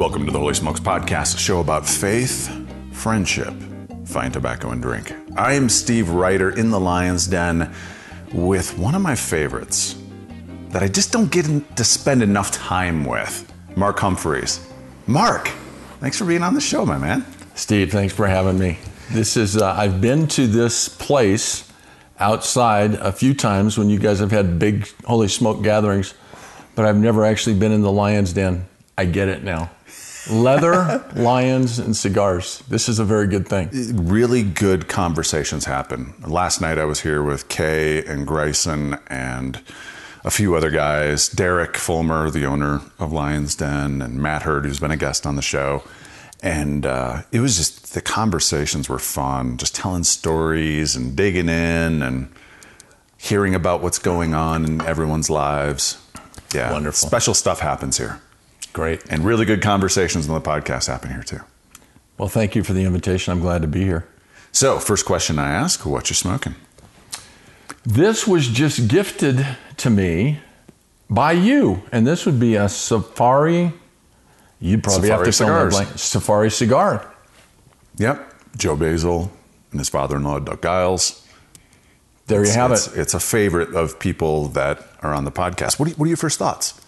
Welcome to the Holy Smokes Podcast, a show about faith, friendship, fine tobacco, and drink. I am Steve Reiter in the Lion's Den with one of my favorites that I just don't get to spend enough time with Mark Humphries. Mark, thanks for being on the show, my man. Steve, thanks for having me. This is, uh, I've been to this place outside a few times when you guys have had big Holy Smoke gatherings, but I've never actually been in the Lion's Den. I get it now. Leather, lions, and cigars. This is a very good thing. Really good conversations happen. Last night I was here with Kay and Grayson and a few other guys. Derek Fulmer, the owner of Lion's Den, and Matt Hurd, who's been a guest on the show. And uh, it was just the conversations were fun, just telling stories and digging in and hearing about what's going on in everyone's lives. Yeah, Wonderful. Special stuff happens here. Great. And really good conversations on the podcast happen here too. Well, thank you for the invitation. I'm glad to be here. So, first question I ask, what you smoking? This was just gifted to me by you, and this would be a Safari. You'd probably Safari have to in cigars. blank. Safari cigar. Yep. Joe Basil and his father-in-law, Doug Giles. There It's, you have it's, it. it's a favorite of people that are on the podcast. What, you, what are your first thoughts?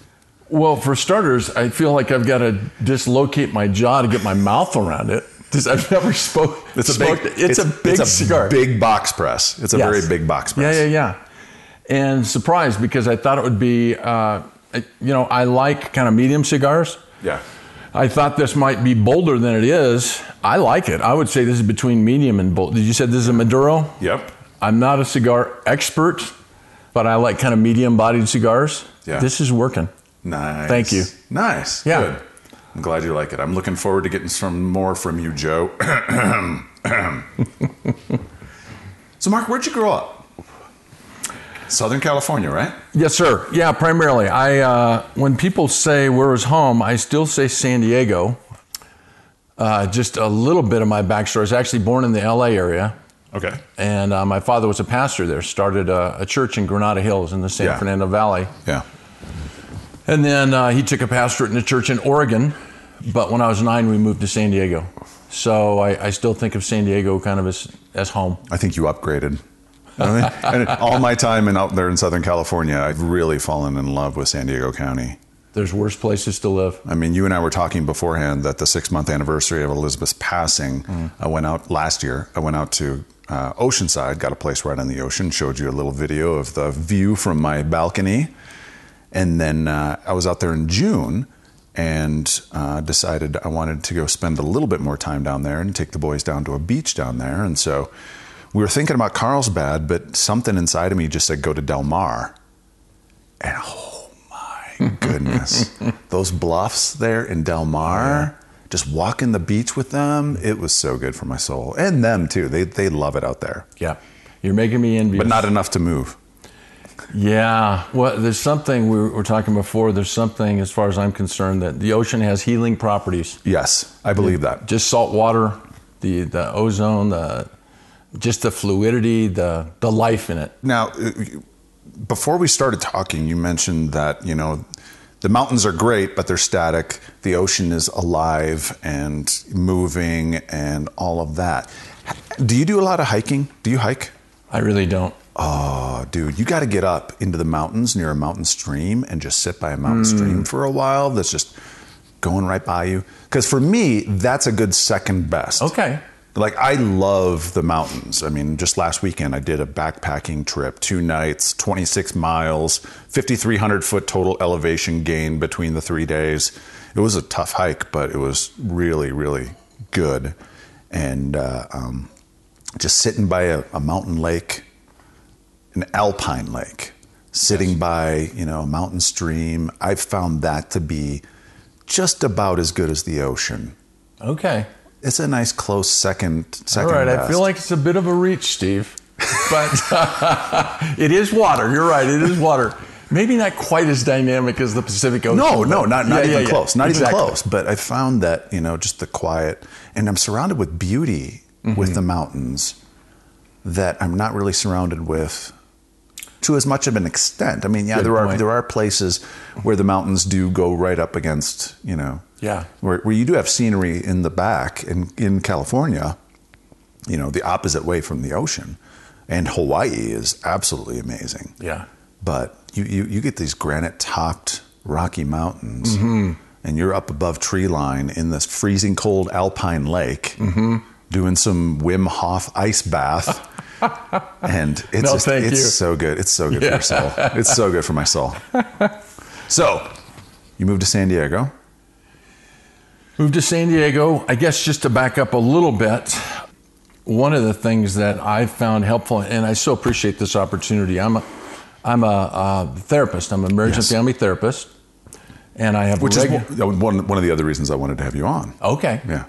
Well, for starters, I feel like I've got to dislocate my jaw to get my mouth around it I've never spoke. It's a smoked big. it. It's, a big it's a cigar. Big box press. It's a Yes. very big box press. Yeah, yeah, yeah. And surprised because I thought it would be, uh, you know, I like kind of medium cigars. Yeah. I thought this might be bolder than it is. I like it. I would say this is between medium and bold. Did you say this is a Maduro? Yep. I'm not a cigar expert, but I like kind of medium bodied cigars. Yeah. This is working. Nice. Thank you. Nice. Yeah. Good. I'm glad you like it. I'm looking forward to getting some more from you, Joe. so, Mark, where'd you grow up? Southern California, right? Yes, sir. Yeah, primarily. I uh, when people say where was home, I still say San Diego. Uh, just a little bit of my backstory. I was actually born in the LA area, Okay. and uh, my father was a pastor there. Started a, a church in Granada Hills in the San Yeah. Fernando Valley, Yeah. And then uh, he took a pastorate in a church in Oregon. But when I was nine, we moved to San Diego. So I, I still think of San Diego kind of as as home. I think you upgraded. I mean, and all my time in out there in Southern California, I've really fallen in love with San Diego County. There's worse places to live. I mean, you and I were talking beforehand that the six month anniversary of Elizabeth's passing, I went out last year. I went out to uh, Oceanside, got a place right on the ocean, showed you a little video of the view from my balcony. And then uh, I was out there in June and uh, decided I wanted to go spend a little bit more time down there and take the boys down to a beach down there. And so we were thinking about Carlsbad, but something inside of me just said go to Del Mar. And oh my goodness, those bluffs there in Del Mar, just walking the beach with them, it was so good for my soul. And them too. They, they love it out there, Yeah, you're making me envious. but not enough to move. Yeah, well, there's something we were talking before. There's something, as far as I'm concerned, that the ocean has healing properties. Yes, I believe that. Just salt water, the the ozone, the just the fluidity, the the life in it. Now, uh, before we started talking, you mentioned that, you know, the mountains are great, but they're static. The ocean is alive and moving and all of that. Do you do a lot of hiking? Do you hike? I really don't. Oh, dude, you got to get up into the mountains near a mountain stream and just sit by a mountain stream for a while. That's just going right by you. Because for me, that's a good second best. Okay. Like, I love the mountains. I mean, just last weekend, I did a backpacking trip, two nights, 26 miles, 5,300 foot total elevation gain between the three days. It was a tough hike, but it was really, really good. And uh, um, just sitting by a, a mountain lake, an alpine lake, sitting by, you know, a mountain stream, I've found that to be just about as good as the ocean. Okay. It's a nice close second. All Second. right. I feel like it's a bit of a reach, Steve, but it is water. You're right. It is water. Maybe not quite as dynamic as the Pacific Ocean. No, no, not, not Yeah, even yeah, close. Not Exactly. even close. But I found that, you know, just the quiet, and I'm surrounded with beauty with mm-hmm. the mountains that I'm not really surrounded with to as much of an extent. I mean, yeah, Good there are there are places where the mountains do go right up against, you know, Yeah. Where, where you do have scenery in the back in, in California, you know, the opposite way from the ocean. And Hawaii is absolutely amazing. Yeah. But you, you, you get these granite topped Rocky Mountains, Mm-hmm. and you're up above tree line in this freezing cold alpine lake Mm-hmm. doing some Wim Hof ice bath. and it's No, just, it's you. so good. It's so good for your soul. It's so good for my soul. So, you moved to San Diego. Moved to San Diego. I guess just to back up a little bit, one of the things that I found helpful, and I so appreciate this opportunity. I'm a, I'm a, uh therapist. I'm a marriage Yes. and family therapist, and I have Which regu- is one, one, one of the other reasons I wanted to have you on. okay. Yeah.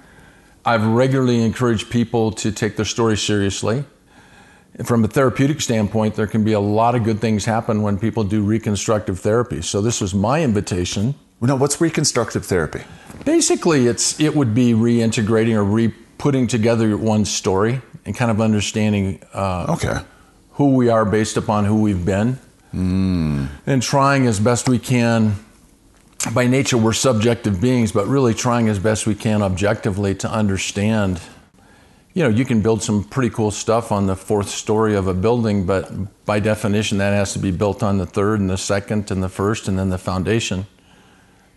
I've regularly encouraged people to take their story seriously. From a therapeutic standpoint, there can be a lot of good things happen when people do reconstructive therapy. So this was my invitation. Now, what's reconstructive therapy? Basically, it's it would be reintegrating or re putting together one's story and kind of understanding uh, Okay. who we are based upon who we've been, and trying as best we can. By nature, we're subjective beings, but really trying as best we can objectively to understand. You know, you can build some pretty cool stuff on the fourth story of a building, but by definition, that has to be built on the third and the second and the first and then the foundation.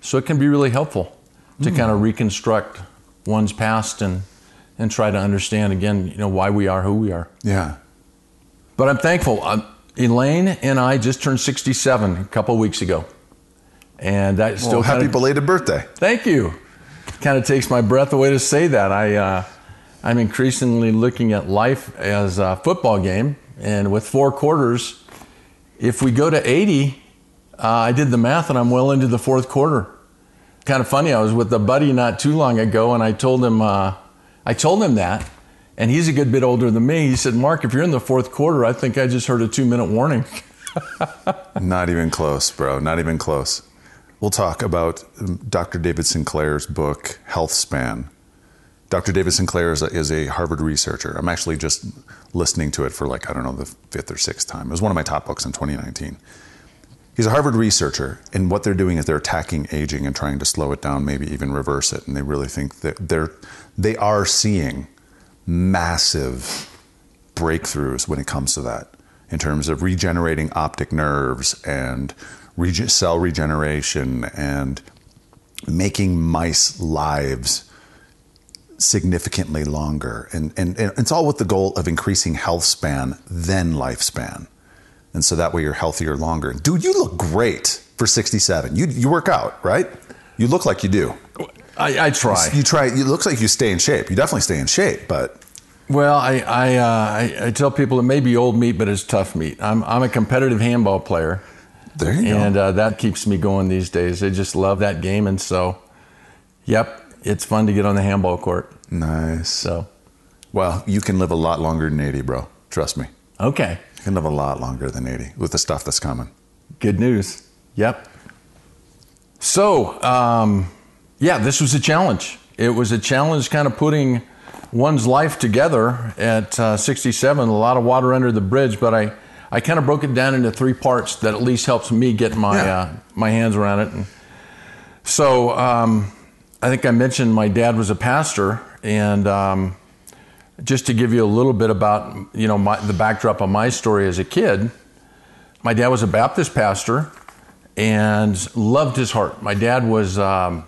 So it can be really helpful to kind of reconstruct one's past and, and try to understand again, you know, why we are who we are. Yeah. But I'm thankful. Um, Elaine and I just turned 67 a couple weeks ago. And that still happy kind of, belated birthday. thank you. Kind of takes my breath away to say that. I, uh, I'm increasingly looking at life as a football game. And with four quarters, if we go to 80, uh, I did the math and I'm well into the fourth quarter. Kind of funny. I was with a buddy not too long ago, and I told him, uh, I told him that, and he's a good bit older than me. He said, "Mark, if you're in the fourth quarter, I think I just heard a two-minute warning." Not even close, bro. Not even close. We'll talk about um, Dr. David Sinclair's book, Health Span. Dr. David Sinclair is a, is a Harvard researcher. I'm actually just listening to it for like, I don't know, the fifth or sixth time. It was one of my top books in 2019. He's a Harvard researcher, and what they're doing is they're attacking aging and trying to slow it down, maybe even reverse it. And they really think that they're they are seeing massive breakthroughs when it comes to that, in terms of regenerating optic nerves and cell regeneration and making mice lives significantly longer. And, and, and it's all with the goal of increasing health span, then lifespan. And so that way you're healthier longer. Dude, you look great for 67. You, you work out, right? You look like you do. I, I try. You try, it looks like you stay in shape. You definitely stay in shape, but Well, I I, uh, I I tell people it may be old meat, but it's tough meat. I'm I'm a competitive handball player, there you and go. uh, that keeps me going these days. I just love that game, and so, yep, it's fun to get on the handball court. nice. So, Well, you can live a lot longer than 80, bro. Trust me. okay, You can live a lot longer than 80 with the stuff that's coming. good news. Yep. So, um, yeah, this was a challenge. It was a challenge, kind of putting one's life together at uh, 67. A lot of water under the bridge, but I, I kind of broke it down into three parts that at least helps me get my Yeah. uh, my hands around it. And so, um, I think I mentioned my dad was a pastor, and um, just to give you a little bit about you know my, the backdrop of my story as a kid, my dad was a Baptist pastor and loved his heart. My dad was um,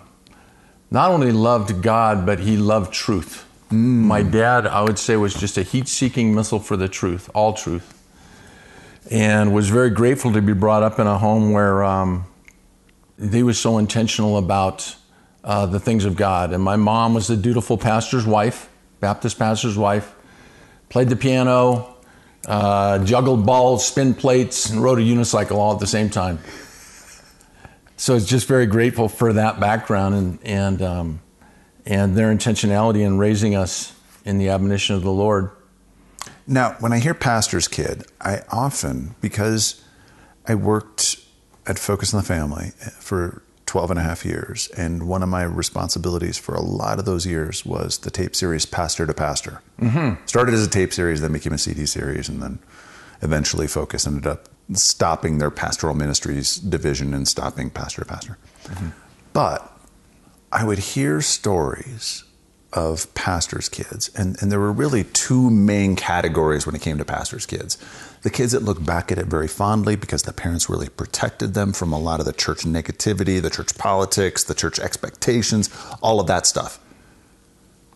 not only loved God, but he loved truth. My dad, I would say, was just a heat-seeking missile for the truth, all truth, and was very grateful to be brought up in a home where um, he was so intentional about uh, the things of God. And my mom was the dutiful pastor's wife, Baptist pastor's wife, played the piano, uh, juggled balls, spin plates, and rode a unicycle all at the same time. So it's just very grateful for that background and and um, and their intentionality in raising us in the admonition of the Lord. Now, when I hear pastor's kid, I often, because I worked at Focus on the Family for 12 and a half years, and one of my responsibilities for a lot of those years was the tape series Pastor to Pastor. Mm-hmm. Started as a tape series, then became a CD series, and then eventually Focus ended up stopping their pastoral ministries division and stopping Pastor to Pastor. But I would hear stories of pastors' kids, and, and there were really two main categories when it came to pastors' kids. The kids that look back at it very fondly because the parents really protected them from a lot of the church negativity, the church politics, the church expectations, all of that stuff.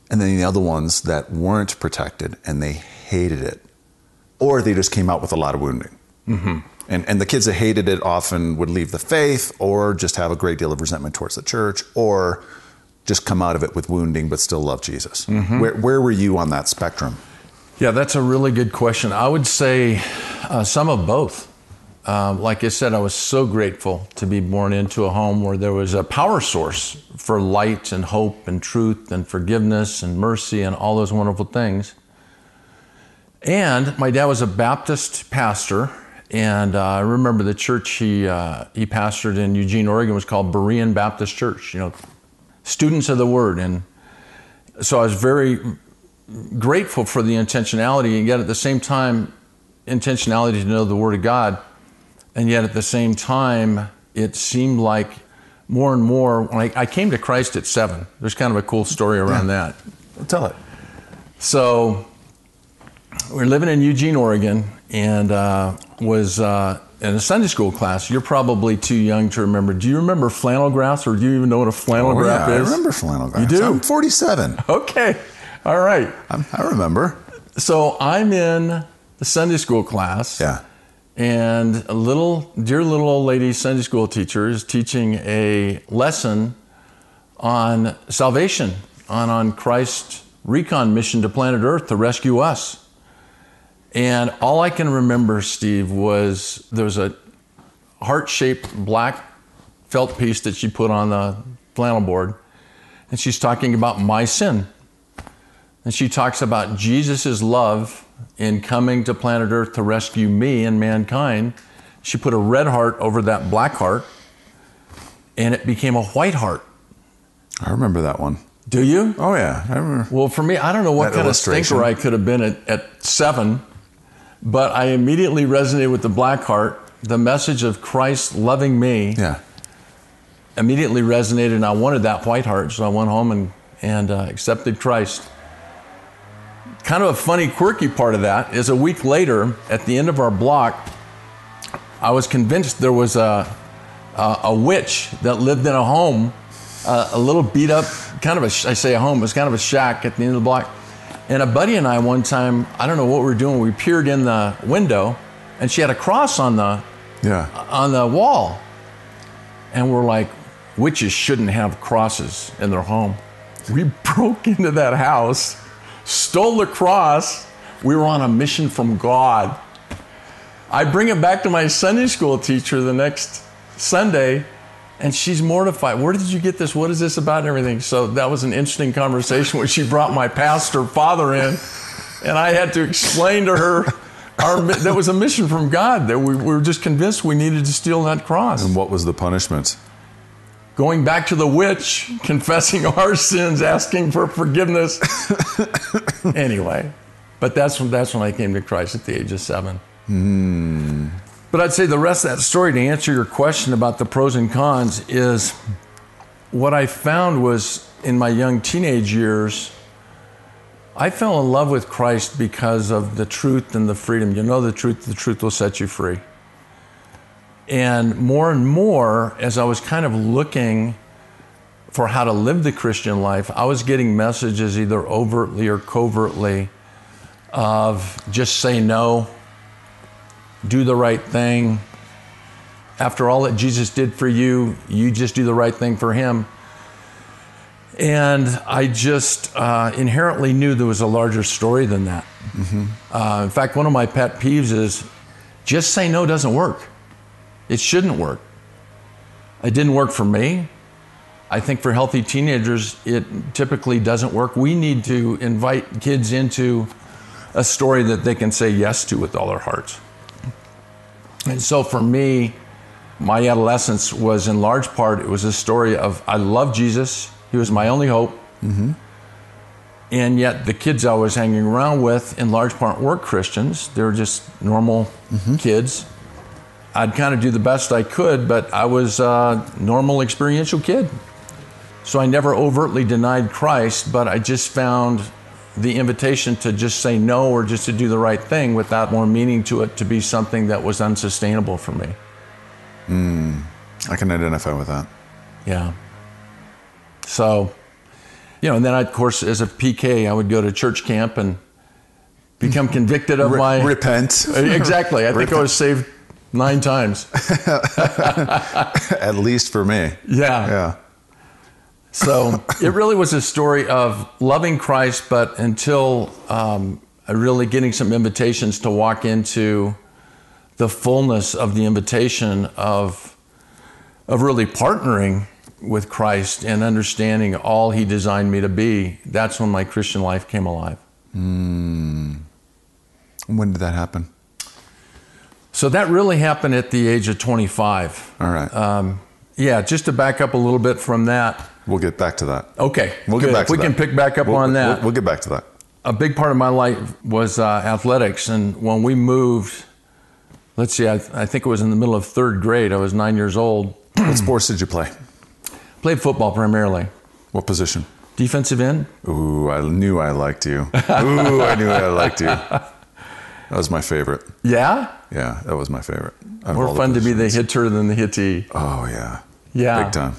And then the other ones that weren't protected and they hated it, or they just came out with a lot of wounding. Mm-hmm. And, and the kids that hated it often would leave the faith or just have a great deal of resentment towards the church or just come out of it with wounding but still love Jesus. Mm-hmm. Where, where were you on that spectrum? Yeah, that's a really good question. I would say uh, some of both. Um, like I said, I was so grateful to be born into a home where there was a power source for light and hope and truth and forgiveness and mercy and all those wonderful things. And my dad was a Baptist pastor, and uh, I remember the church he uh, he pastored in Eugene, Oregon, was called Berean Baptist Church. You know, students of the Word, and so I was very grateful for the intentionality, and yet at the same time, intentionality to know the Word of God, and yet at the same time, it seemed like more and more. When I, I came to Christ at seven, there's kind of a cool story around yeah. that. Tell it. So we are living in Eugene, Oregon, and uh, was uh, in a Sunday school class. You're probably too young to remember. Do you remember flannel graphs, or do you even know what a flannel oh, graph yeah, is? I remember flannel graphs. You do? I'm 47. Okay, all right. I'm, I remember. So I'm in the Sunday school class. Yeah. And a little, dear little old lady Sunday school teacher is teaching a lesson on salvation, on, on Christ's recon mission to planet Earth to rescue us. And all I can remember, Steve, was there was a heart shaped black felt piece that she put on the flannel board. And she's talking about my sin. And she talks about Jesus' love in coming to planet Earth to rescue me and mankind. She put a red heart over that black heart, and it became a white heart. I remember that one. Do you? Oh, yeah. I remember. Well, for me, I don't know what kind of stinker I could have been at, at seven but I immediately resonated with the black heart. The message of Christ loving me yeah. immediately resonated, and I wanted that white heart. So I went home and, and uh, accepted Christ. Kind of a funny, quirky part of that is a week later, at the end of our block, I was convinced there was a, a, a witch that lived in a home, uh, a little beat up, kind of a, I say a home, it was kind of a shack at the end of the block and a buddy and I, one time, I don't know what we were doing. We peered in the window, and she had a cross on the yeah on the wall. And we're like, witches shouldn't have crosses in their home. We broke into that house, stole the cross. We were on a mission from God. I bring it back to my Sunday school teacher the next Sunday, and she's mortified. Where did you get this? What is this about and everything? So that was an interesting conversation when she brought my pastor father in, and I had to explain to her our, that was a mission from God. That we, we were just convinced we needed to steal that cross. And what was the punishment? Going back to the witch, confessing our sins, asking for forgiveness. anyway, but that's when, that's when I came to Christ at the age of seven. Mm. But I'd say the rest of that story, to answer your question about the pros and cons, is what I found was in my young teenage years, I fell in love with Christ because of the truth and the freedom. You know the truth, the truth will set you free. And more and more, as I was kind of looking for how to live the Christian life, I was getting messages either overtly or covertly of just say no, do the right thing. After all that Jesus did for you, you just do the right thing for him. And I just uh, inherently knew there was a larger story than that. Mm-hmm. Uh, in fact, one of my pet peeves is just say no doesn't work. It shouldn't work. It didn't work for me. I think for healthy teenagers, it typically doesn't work. We need to invite kids into a story that they can say yes to with all their hearts. And so for me, my adolescence was in large part, it was a story of I love Jesus. He was my only hope. Mm-hmm. And yet the kids I was hanging around with, in large part, weren't Christians. They were just normal mm-hmm. kids. I'd kind of do the best I could, but I was a normal experiential kid. So I never overtly denied Christ, but I just found the invitation to just say no or just to do the right thing without more meaning to it to be something that was unsustainable for me. Hmm. I can identify with that. Yeah. So, you know, and then I, of course, as a PK, I would go to church camp and become hmm. convicted of Re- my. repent. exactly. I think I was saved nine times. At least for me. Yeah. Yeah. So it really was a story of loving Christ, but until um, really getting some invitations to walk into the fullness of the invitation of of really partnering with Christ and understanding all He designed me to be. That's when my Christian life came alive. When did that happen? So that really happened at the age of 25. All right. Um, yeah, just to back up a little bit from that. we'll get back to that. Okay, We'll good. get back to we that. can pick back up We'll- on that. We'll, we'll get back to that. a big part of my life was uh, athletics. And when we moved, let's see, I, I think it was in the middle of third grade. I was nine years old. What sports did you play? Played football primarily. What position? Defensive end? Ooh, I knew I liked you. Ooh, I knew I liked you. That was my favorite. Yeah? Yeah, that was my favorite. Out More fun to be the hitter than the hittee. Oh yeah. Yeah. Big time.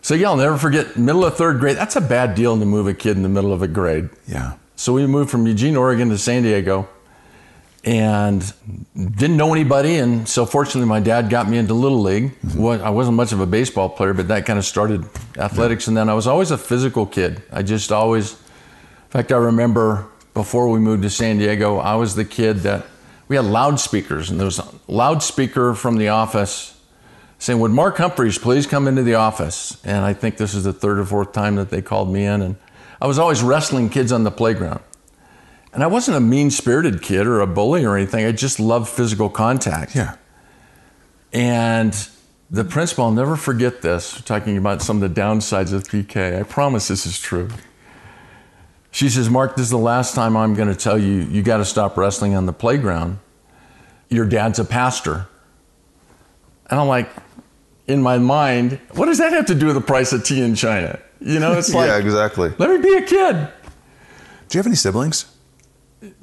So, yeah, I'll never forget, middle of third grade. That's a bad deal to move a kid in the middle of a grade. Yeah. So we moved from Eugene, Oregon to San Diego and didn't know anybody. And so fortunately, my dad got me into Little League. Mm-hmm. Wa- I wasn't much of a baseball player, but that kind of started athletics. And then I was always a physical kid. I just always, in fact, I remember before we moved to San Diego, I was the kid that we had loudspeakers, and there was a loudspeaker from the office saying, Would Mark Humphries please come into the office? And I think this is the third or fourth time that they called me in. And I was always wrestling kids on the playground. And I wasn't a mean spirited kid or a bully or anything. I just loved physical contact. Yeah. And the principal, I'll never forget this, talking about some of the downsides of PK. I promise this is true. She says, Mark, this is the last time I'm going to tell you, you got to stop wrestling on the playground. Your dad's a pastor. And I'm like, in my mind, what does that have to do with the price of tea in China? You know, it's like, yeah, exactly. let me be a kid. Do you have any siblings?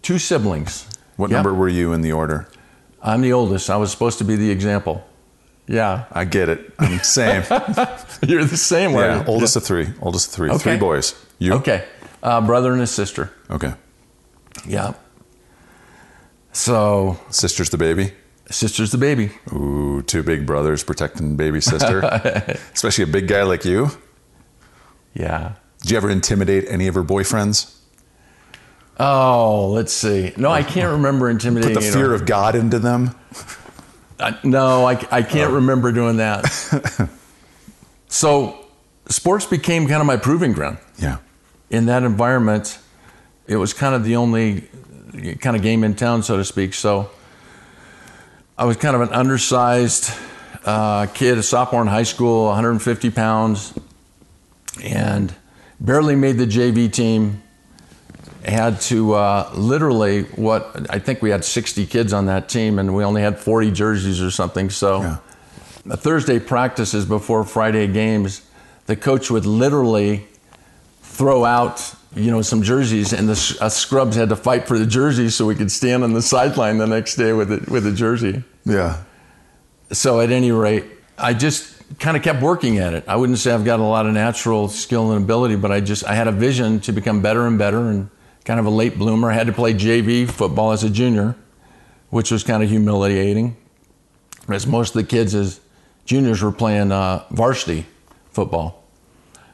Two siblings. What Yep. number were you in the order? I'm the oldest. I was supposed to be the example. Yeah. I get it. I'm same. You're the same way. yeah, oldest of three. Oldest of three. Okay. Three boys. You? Okay. Uh, brother and a sister. Okay. Yeah. So, Sister's the baby. sister's the baby. Ooh, two big brothers protecting baby sister. Especially a big guy like you. Yeah. Did you ever intimidate any of her boyfriends? Oh, let's see. No, I can't remember intimidating. Put the fear of God into them? I- no, I, I can't remember doing that. so, sports became kind of my proving ground. Yeah. In that environment, it was kind of the only kind of game in town, so to speak. So I was kind of an undersized uh, kid, a sophomore in high school, 150 pounds, and barely made the JV team. Had to uh, literally what I think we had 60 kids on that team, and we only had 40 jerseys or something. So Yeah. Thursday practices before Friday games, the coach would literally throw out, you know, some jerseys, and the us scrubs had to fight for the jerseys so we could stand on the sideline the next day with it with a jersey. Yeah. So at any rate, I just kind of kept working at it. I wouldn't say I've got a lot of natural skill and ability, but I just I had a vision to become better and better, and kind of a late bloomer. I had to play JV football as a junior, which was kind of humiliating, as most of the kids as juniors were playing uh, varsity football.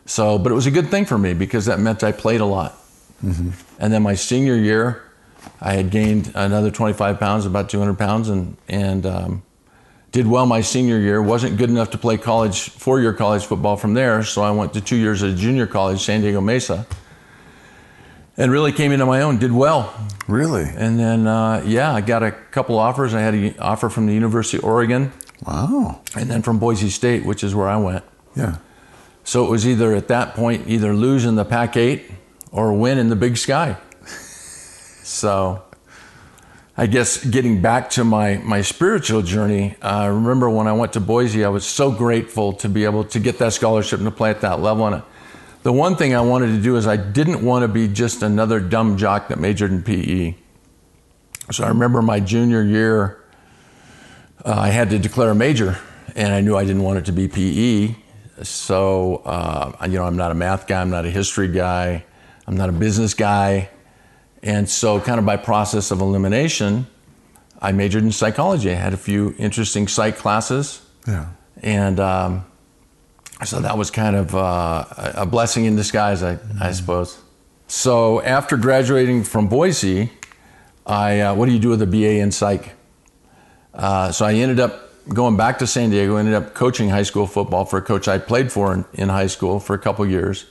So, but it was a good thing for me because that meant I played a lot. And then my senior year, I had gained another 25 pounds, about 200 pounds, and and um, did well my senior year. wasn't good enough to play college, four-year college football from there. So I went to two years at junior college, San Diego Mesa, and really came into my own. Did well, Really? and then uh, yeah, I got a couple offers. I had an offer from the University of Oregon, Wow. and then from Boise State, which is where I went. Yeah. So it was either at that point either lose in the Pac 8 or win in the Big Sky. So I guess getting back to my my spiritual journey, uh, I remember when I went to Boise, I was so grateful to be able to get that scholarship and to play at that level. And the one thing I wanted to do is I didn't want to be just another dumb jock that majored in PE. So I remember my junior year, uh, I had to declare a major, and I knew I didn't want it to be PE. So uh, you know, I'm not a math guy, I'm not a history guy, I'm not a business guy. And so, kind of by process of elimination, I majored in psychology. I had a few interesting psych classes. Yeah. And um, so that was kind of uh, a blessing in disguise, I, mm-hmm. I, suppose. So after graduating from Boise, I uh, what do you do with a BA in psych? Uh, so I ended up going back to San Diego. Ended up coaching high school football for a coach I played for in, in high school for a couple years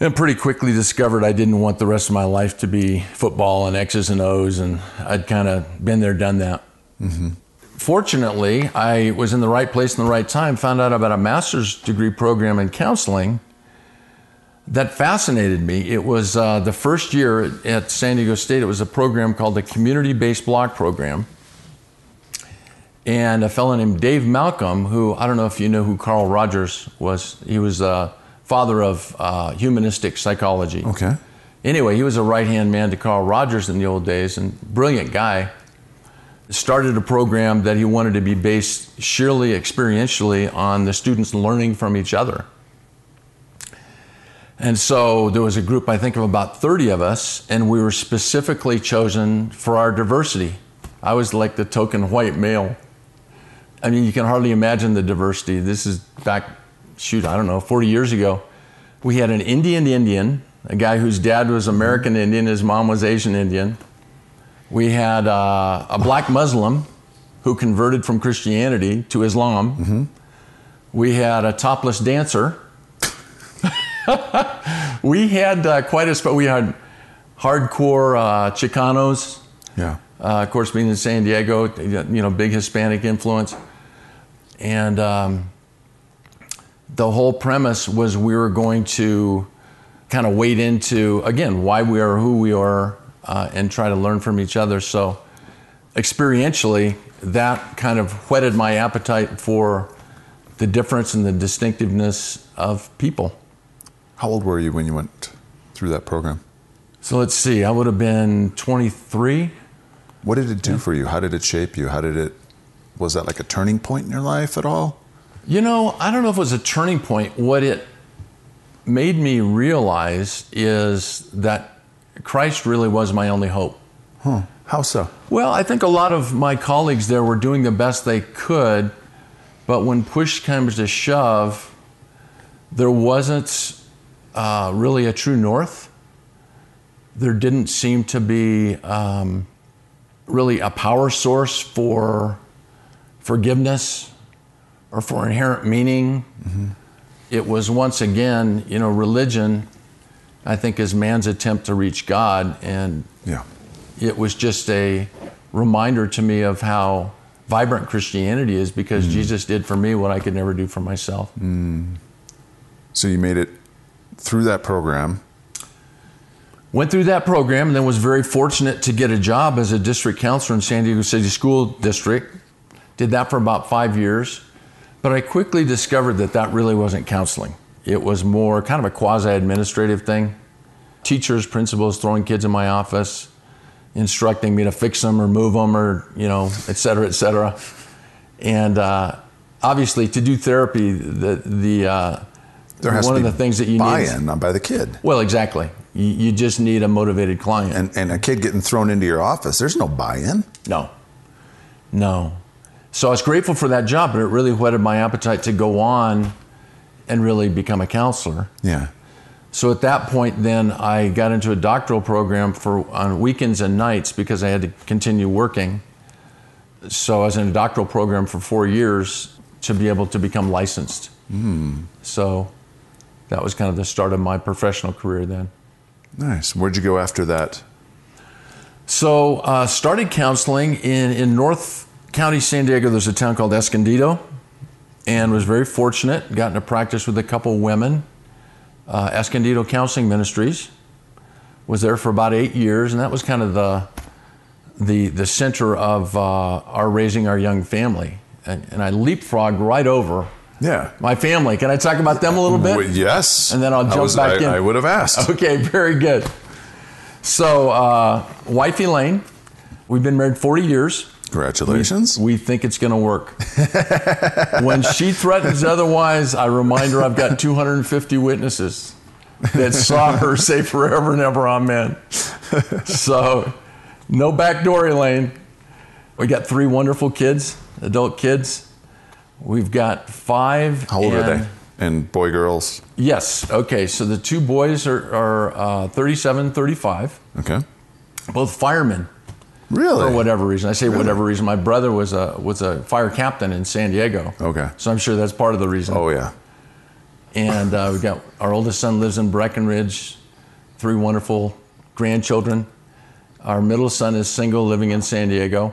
and pretty quickly discovered I didn't want the rest of my life to be football and X's and O's, and I'd kind of been there, done that. Mm-hmm. Fortunately, I was in the right place in the right time, found out about a master's degree program in counseling that fascinated me. It was uh, the first year at San Diego State, it was a program called the Community Based Block Program. And a fellow named Dave Malcolm, who I don't know if you know who Carl Rogers was, he was uh, father of uh, humanistic psychology. Okay. Anyway, he was a right hand man to Carl Rogers in the old days and brilliant guy. Started a program that he wanted to be based sheerly experientially on the students learning from each other. And so there was a group, I think, of about 30 of us, and we were specifically chosen for our diversity. I was like the token white male. I mean, you can hardly imagine the diversity. This is back shoot, I don't know, 40 years ago, we had an Indian Indian, a guy whose dad was American Indian, his mom was Asian Indian. We had uh, a black Muslim who converted from Christianity to Islam. Mm-hmm. We had a topless dancer. we had uh, quite a sp- we had hardcore uh, Chicanos. Yeah. Uh, of course, being in San Diego, you know, big Hispanic influence, and um, the whole premise was we were going to kind of wade into, again, why we are who we are uh, and try to learn from each other. So, experientially, that kind of whetted my appetite for the difference and the distinctiveness of people. How old were you when you went through that program? So let's see, I would have been 23. What did it do yeah. for you? How did it shape you? How did it, was that like a turning point in your life at all? You know, I don't know if it was a turning point. What it made me realize is that Christ really was my only hope. Huh. How so? Well, I think a lot of my colleagues there were doing the best they could, but when push comes to shove, there wasn't uh, really a true north. There didn't seem to be um, really a power source for forgiveness or for inherent meaning. Mm-hmm. It was once again, you know, religion, I think, is man's attempt to reach God. And yeah. it was just a reminder to me of how vibrant Christianity is because mm. Jesus did for me what I could never do for myself. Mm. So you made it through that program. Went through that program and then was very fortunate to get a job as a district counselor in San Diego City School District. Did that for about five years. But I quickly discovered that that really wasn't counseling. It was more kind of a quasi administrative thing. Teachers, principals throwing kids in my office, instructing me to fix them or move them or, you know, et cetera, et cetera. And uh, obviously, to do therapy, the, the, uh, there has one to be of the things that you need buy-in, not by the kid. Well, exactly. You, you, just need a motivated client. And, and a kid getting thrown into your office, there's no buy-in. No, no. So I was grateful for that job, but it really whetted my appetite to go on and really become a counselor. Yeah. So at that point, then I got into a doctoral program for on weekends and nights because I had to continue working. So I was in a doctoral program for four years to be able to become licensed. Mm. So that was kind of the start of my professional career then. Nice. Where'd you go after that? So uh, started counseling in in North County San Diego, there's a town called Escondido, and was very fortunate. Got into practice with a couple women. Uh, Escondido Counseling Ministries was there for about eight years, and that was kind of the the the center of uh, our raising our young family, and, and I leapfrog right over Yeah. my family. Can I talk about them a little bit? Yes. And then I'll I jump was- back I, in. I would have asked. Okay, very good. So, uh, wife Elaine, we've been married 40 years. Congratulations. We think it's going to work. when she threatens otherwise, I remind her I've got 250 witnesses that saw her say forever and ever amen. So, no backdoor, Elaine. We got three wonderful kids, adult kids. We've got five. How old are they? And boy, girls. Yes. Okay. So the two boys are, are uh, 37, 35, Okay. both firemen Really? for whatever reason. I say whatever reason. My brother was a was a fire captain in San Diego. Okay. So I'm sure that's part of the reason. Oh yeah. And uh, we got our oldest son lives in Breckenridge, three wonderful grandchildren. Our middle son is single, living in San Diego.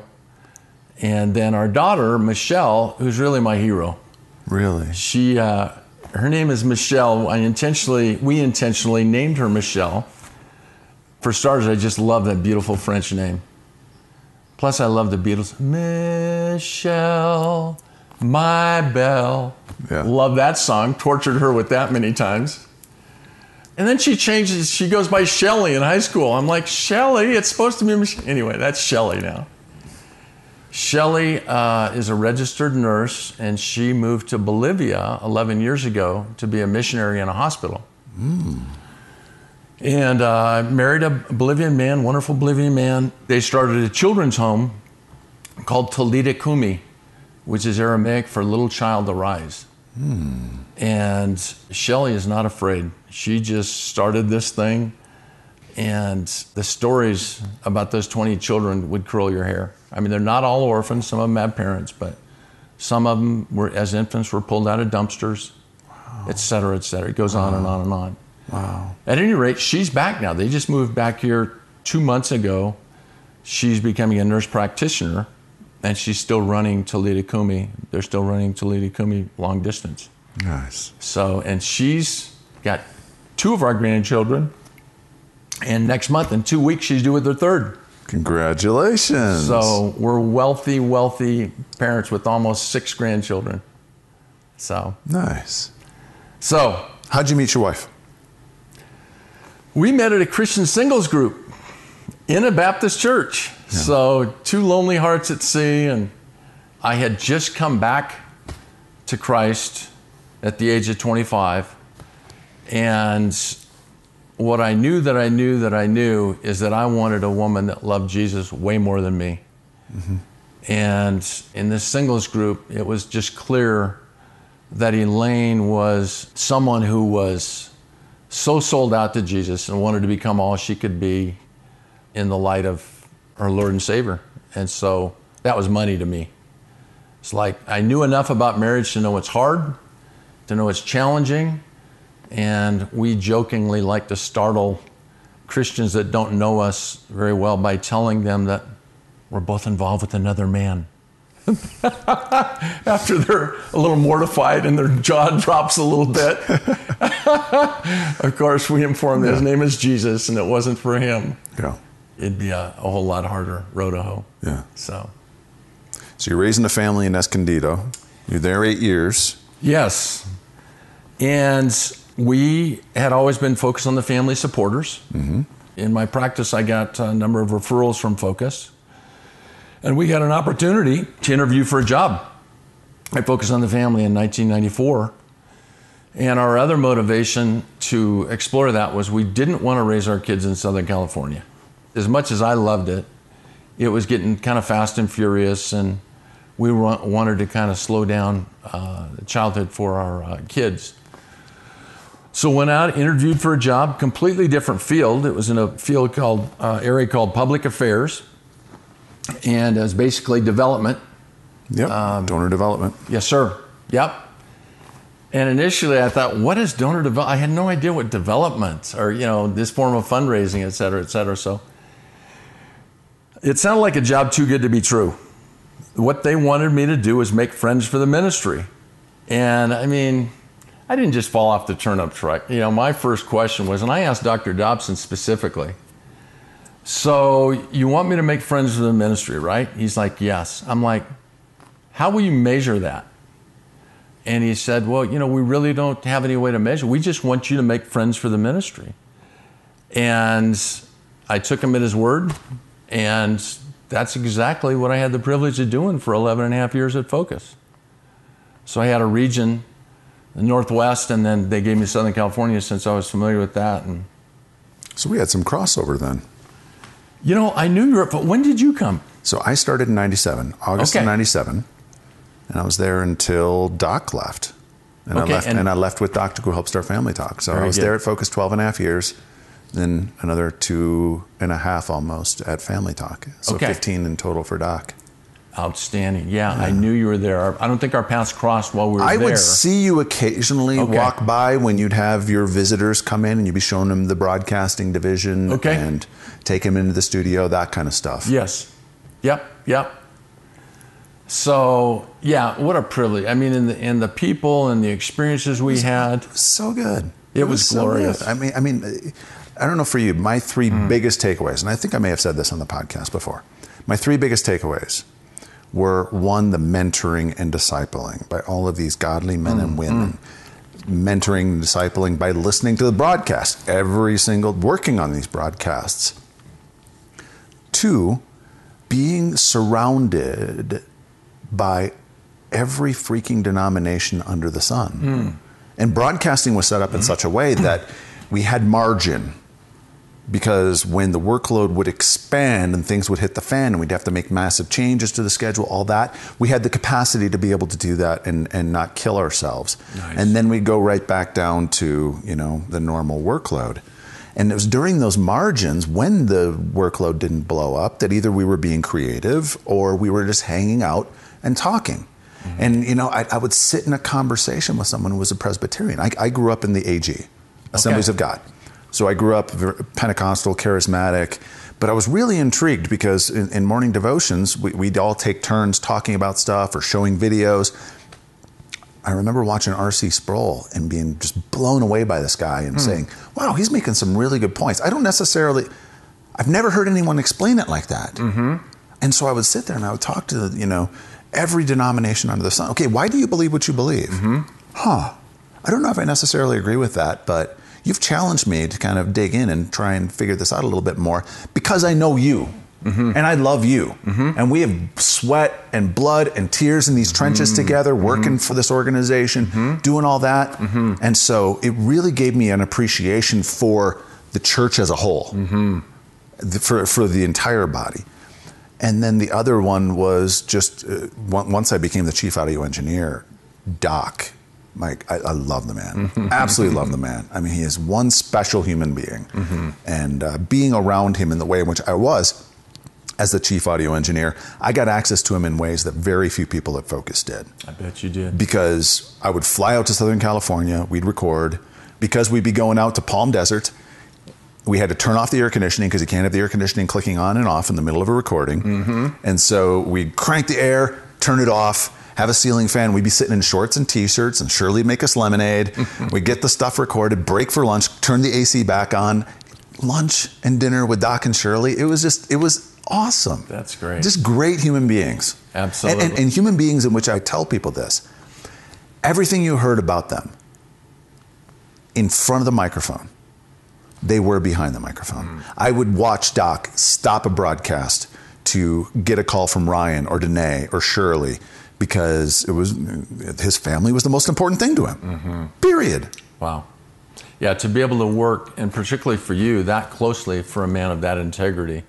And then our daughter, Michelle, who's really my hero. Really? She, uh, her name is Michelle. I intentionally, we intentionally named her Michelle. For starters, I just love that beautiful French name. Plus, I love the Beatles. Michelle, my belle. Yeah. Love that song. Tortured her with that many times. And then she changes. She goes by Shelley in high school. I'm like Shelley. It's supposed to be Mich-. anyway. That's Shelley now. Shelley uh, is a registered nurse, and she moved to Bolivia 11 years ago to be a missionary in a hospital. And uh, married a Bolivian man, wonderful Bolivian man. They started a children's home called Talita Kumi, which is Aramaic for little child arise. And Shelley is not afraid. She just started this thing, and the stories about those 20 children would curl your hair. I mean, they're not all orphans. Some of them have parents, but some of them were, as infants, were pulled out of dumpsters, et cetera, et cetera. It goes on and on and on. Wow. At any rate, she's back now. They just moved back here two months ago. She's becoming a nurse practitioner, and she's still running Talita Kumi. They're still running Talita Kumi long distance. Nice. So, and she's got two of our grandchildren, and next month, in two weeks, she's due with her third. Congratulations. So we're wealthy, wealthy parents with almost six grandchildren. So, nice. so How'd you meet your wife? We met at a Christian singles group in a Baptist church. So two lonely hearts at sea, and I had just come back to Christ at the age of 25, and what I knew that I knew that I knew is that I wanted a woman that loved Jesus way more than me. Mm-hmm. And in this singles group, it was just clear that Elaine was someone who was so sold out to Jesus and wanted to become all she could be in the light of her Lord and Savior. And so that was money to me. It's like I knew enough about marriage to know it's hard, to know it's challenging, and we jokingly like to startle Christians that don't know us very well by telling them that we're both involved with another man. After they're a little mortified and their jaw drops a little bit. of course, we inform them his name is Jesus and it wasn't for him. Yeah. It'd be a, a whole lot harder row to hoe. Yeah. So, So you're raising a family in Escondido. You're there eight years. yes. And we had always been Focus on the Family supporters. Mm-hmm. In my practice, I got a number of referrals from Focus. And we had an opportunity to interview for a job. I Focus on the Family in 1994. And our other motivation to explore that was we didn't want to raise our kids in Southern California. As much as I loved it, it was getting kind of fast and furious, and we wanted to kind of slow down uh, childhood for our uh, kids. So went out, interviewed for a job, completely different field. It was in a field called uh, area called public affairs, and it was basically development. Yep. Um, Donor development. Yes, sir. Yep. And initially, I thought, what is donor development? I had no idea what development or you know this form of fundraising, et cetera, et cetera. So it sounded like a job too good to be true. What they wanted me to do was make friends for the ministry, and I mean, I didn't just fall off the turnip truck. You know, my first question was, and I asked Dr. Dobson specifically. So you want me to make friends with the ministry, right? He's like, Yes. I'm like, How will you measure that? And he said, Well, you know, we really don't have any way to measure. We just want you to make friends for the ministry. And I took him at his word, and that's exactly what I had the privilege of doing for 11 and a half years at Focus. So I had a region, the Northwest, and then they gave me Southern California since I was familiar with that. And So we had some crossover then. You know, I knew Europe, but when did you come? So I started in 97, August Okay. of 97, and I was there until Doc left. And, Okay, I left, and- and, I left with Doc to go help start Family Talk. So I was good. there at Focus 12 and a half years, then another two and a half almost at Family Talk. So Okay. 15 in total for Doc. Outstanding. Yeah, I knew you were there. I don't think our paths crossed while we were I there. would see you occasionally Okay. walk by when you'd have your visitors come in and you'd be showing them the broadcasting division Okay. and take them into the studio, that kind of stuff. Yes. Yep. Yep. So yeah, what a privilege. I mean, in the in the people and the experiences we had. so good. It was so glorious. good. I mean, I mean, I don't know for you. My three Mm. biggest takeaways, and I think I may have said this on the podcast before. My three biggest takeaways were one, the mentoring and discipling by all of these godly men Mm, and women. Mm. Mentoring and discipling by listening to the broadcast, every single working on these broadcasts. Two, being surrounded by every freaking denomination under the sun. Mm. And broadcasting was set up in mm. such a way that we had margin because when the workload would expand and things would hit the fan and we'd have to make massive changes to the schedule, all that, we had the capacity to be able to do that and, and not kill ourselves. Nice. And then we'd go right back down to, you know, the normal workload. And it was during those margins when the workload didn't blow up that either we were being creative or we were just hanging out and talking. Mm-hmm. And, you know, I, I would sit in a conversation with someone who was a Presbyterian. I, I grew up in the AG, Assemblies Okay. of God. So I grew up Pentecostal, charismatic, but I was really intrigued because in, in morning devotions, we, we'd all take turns talking about stuff or showing videos. I remember watching R.C. Sproul and being just blown away by this guy and hmm. saying, wow, he's making some really good points. I don't necessarily, I've never heard anyone explain it like that. Mm-hmm. And so I would sit there and I would talk to, you know, every denomination under the sun. Okay, why do you believe what you believe? Mm-hmm. Huh. I don't know if I necessarily agree with that, but you've challenged me to kind of dig in and try and figure this out a little bit more because I know you. Mm-hmm. And I love you. Mm-hmm. And we have sweat and blood and tears in these trenches mm-hmm. together, working for this organization, doing all that. And so it really gave me an appreciation for the church as a whole, for, for the entire body. And then the other one was just uh, once I became the chief audio engineer, Doc. Mike, I, I love the man. Absolutely love the man. I mean, he is one special human being. And uh, being around him in the way in which I was as the chief audio engineer, I got access to him in ways that very few people at Focus did I bet you did. because I would fly out to Southern California, we'd record, because we'd be going out to Palm Desert. We had to turn off the air conditioning because you can't have the air conditioning clicking on and off in the middle of a recording. And so we'd crank the air, turn it off, have a ceiling fan. We'd be sitting in shorts and t-shirts, and Shirley make us lemonade. we'd get the stuff recorded, break for lunch, turn the AC back on, lunch and dinner with Doc and Shirley. It was just, it was awesome. That's great. Just great human beings. Absolutely. And, and, and human beings in which I tell people this everything you heard about them in front of the microphone, they were behind the microphone. Mm. I would watch Doc stop a broadcast to get a call from Ryan or Danae or Shirley because it was his family was the most important thing to him. Period. Wow. Yeah, to be able to work, and particularly for you, that closely for a man of that integrity,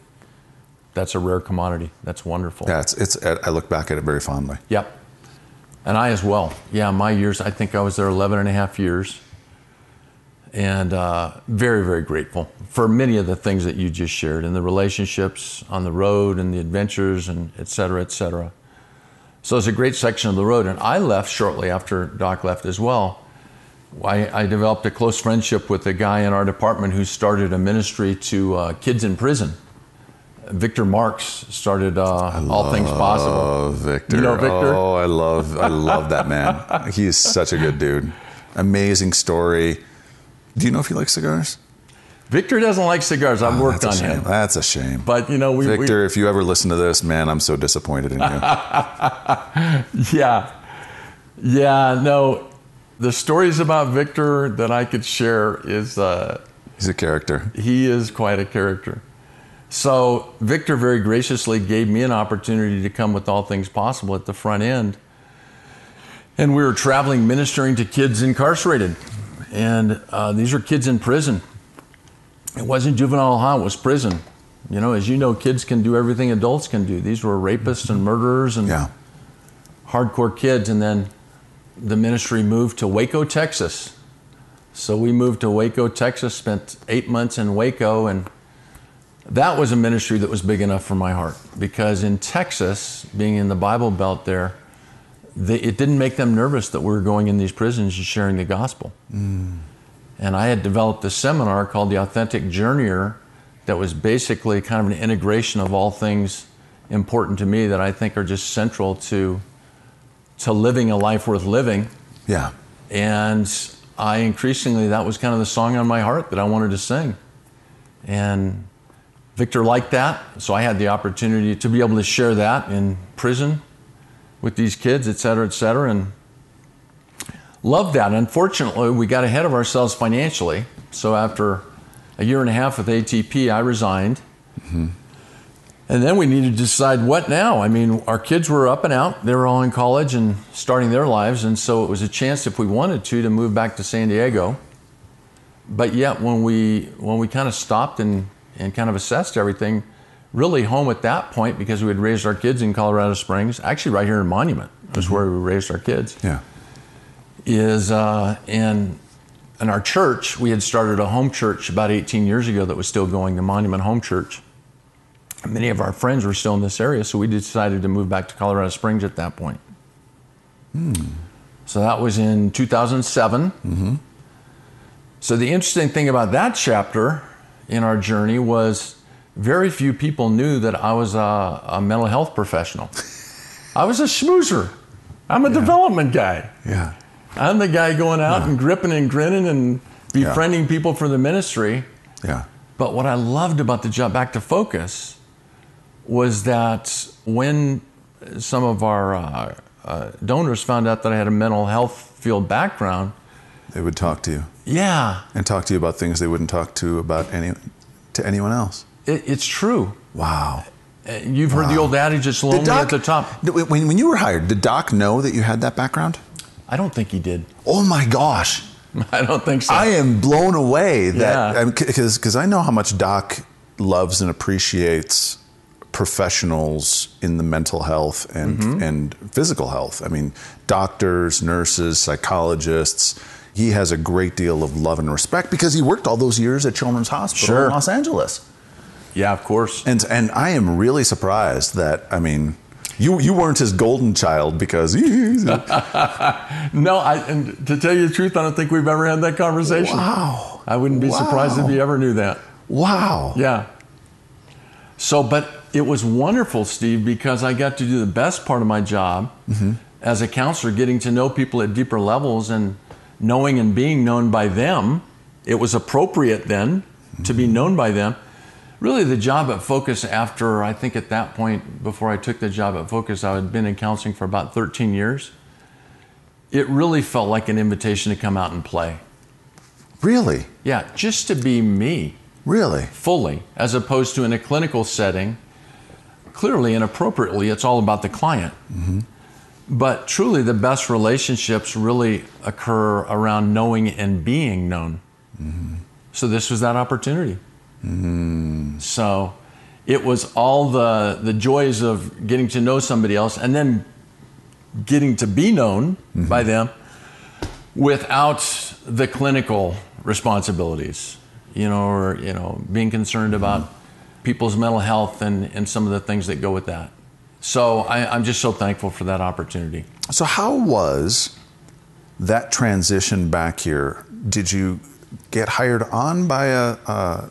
that's a rare commodity. That's wonderful. Yeah, it's, it's I look back at it very fondly. Yep. And I as well. Yeah, my years, I think I was there 11 and a half years. And uh, very, very grateful for many of the things that you just shared and the relationships on the road and the adventures and et cetera, et cetera. So it's a great section of the road. And I left shortly after Doc left as well. I, I developed a close friendship with a guy in our department who started a ministry to uh, kids in prison. Victor Marx started uh, All Things Possible. Oh, Victor. You know Victor? Oh, I love I love that man. He is such a good dude. Amazing story. Do you know if he likes cigars? Victor doesn't like cigars. I've worked on him. That's a shame. But, you know, we, we- Victor, if you ever listen to this, man, I'm so disappointed in you. Yeah. Yeah, no. The stories about Victor that I could share is uh, He's a character. he is quite a character. So Victor very graciously gave me an opportunity to come with all things possible at the front end. And we were traveling ministering to kids incarcerated. And uh, these are kids in prison. It wasn't juvenile hall, it was prison. You know, as you know, kids can do everything adults can do. These were rapists and murderers and Yeah. hardcore kids. And then the ministry moved to Waco, Texas. So we moved to Waco, Texas, spent eight months in Waco, and that was a ministry that was big enough for my heart because in Texas, being in the Bible Belt there, they, it didn't make them nervous that we were going in these prisons and sharing the gospel. Mm. And I had developed a seminar called The Authentic Journeyer that was basically kind of an integration of all things important to me that I think are just central to, to living a life worth living. Yeah. And I increasingly, that was kind of the song on my heart that I wanted to sing. And Victor liked that, so I had the opportunity to be able to share that in prison with these kids, et cetera, et cetera, and loved that. Unfortunately, we got ahead of ourselves financially. So after a year and a half with ATP, I resigned. Mm-hmm. And then we needed to decide what now. I mean, our kids were up and out. They were all in college and starting their lives. And so it was a chance, if we wanted to, to move back to San Diego. But yet, when we, when we kind of stopped and, and kind of assessed everything, really home at that point, because we had raised our kids in Colorado Springs, actually right here in Monument, was mm-hmm. where we raised our kids Yeah. Is uh, in in our church. We had started a home church about 18 years ago that was still going, the Monument Home Church. Many of our friends were still in this area, so we decided to move back to Colorado Springs at that point. Hmm. So that was in 2007. Mm-hmm. So the interesting thing about that chapter in our journey was very few people knew that I was a, a mental health professional. I was a schmoozer. I'm a development guy. Yeah. I'm the guy going out and gripping and grinning and befriending people for the ministry. Yeah. But what I loved about the job back to focus was that when some of our uh, uh, donors found out that I had a mental health field background, They would talk to you yeah, and talk to you about things they wouldn't talk to about any to anyone else. it, it's true. Wow. Uh, You've heard the old adage, it's lonely at the top. When, when you were hired, did Doc know that you had that background? I don't think he did. Oh my gosh. I don't think so. I am blown away that Yeah. because because I know how much Doc loves and appreciates professionals in the mental health and Mm-hmm. and physical health. I mean, doctors, nurses, psychologists. He has a great deal of love and respect because he worked all those years at Children's Hospital Sure. in Los Angeles. yeah, of course. And and I am really surprised that I mean, you you weren't his golden child because No, I, and to tell you the truth, I don't think we've ever had that conversation. wow, I wouldn't be surprised if Wow. he ever knew that. wow, Yeah. So, but it was wonderful, Steve, because I got to do the best part of my job mm-hmm. as a counselor, getting to know people at deeper levels and knowing and being known by them. It was appropriate then to be mm-hmm. known by them. Really, the job at Focus, after I think at that point, before I took the job at Focus, I had been in counseling for about 13 years. It really felt like an invitation to come out and play. really, Yeah, just to be me really, fully, as opposed to in a clinical setting. Clearly and appropriately, it's all about the client. Mm-hmm. But truly, the best relationships really occur around knowing and being known. Mm-hmm. So, this was that opportunity. So, it was all the, the joys of getting to know somebody else and then getting to be known by them without the clinical responsibilities, you know, or you know, being concerned about people's mental health and, and some of the things that go with that. So I, I'm just so thankful for that opportunity. So, how was that transition back here? Did you get hired on by a, uh,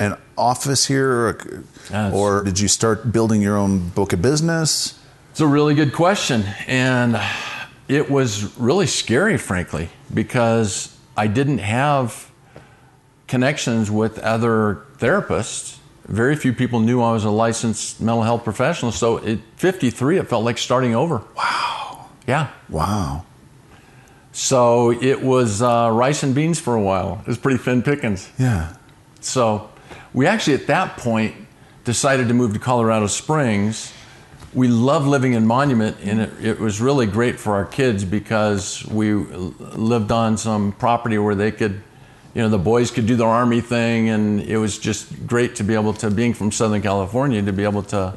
an office here, or, Yes. or did you start building your own book of business? It's a really good question. And it was really scary, frankly, because I didn't have connections with other therapists. Very few people knew I was a licensed mental health professional. So at 53, it felt like starting over. Wow. Yeah. Wow. So it was uh, rice and beans for a while. It was pretty thin pickings. Yeah. So we actually, at that point, decided to move to Colorado Springs. We loved living in Monument, and it, it was really great for our kids because we lived on some property where they could, you know, the boys could do their army thing, and it was just great to be able to, being from Southern California, to be able to,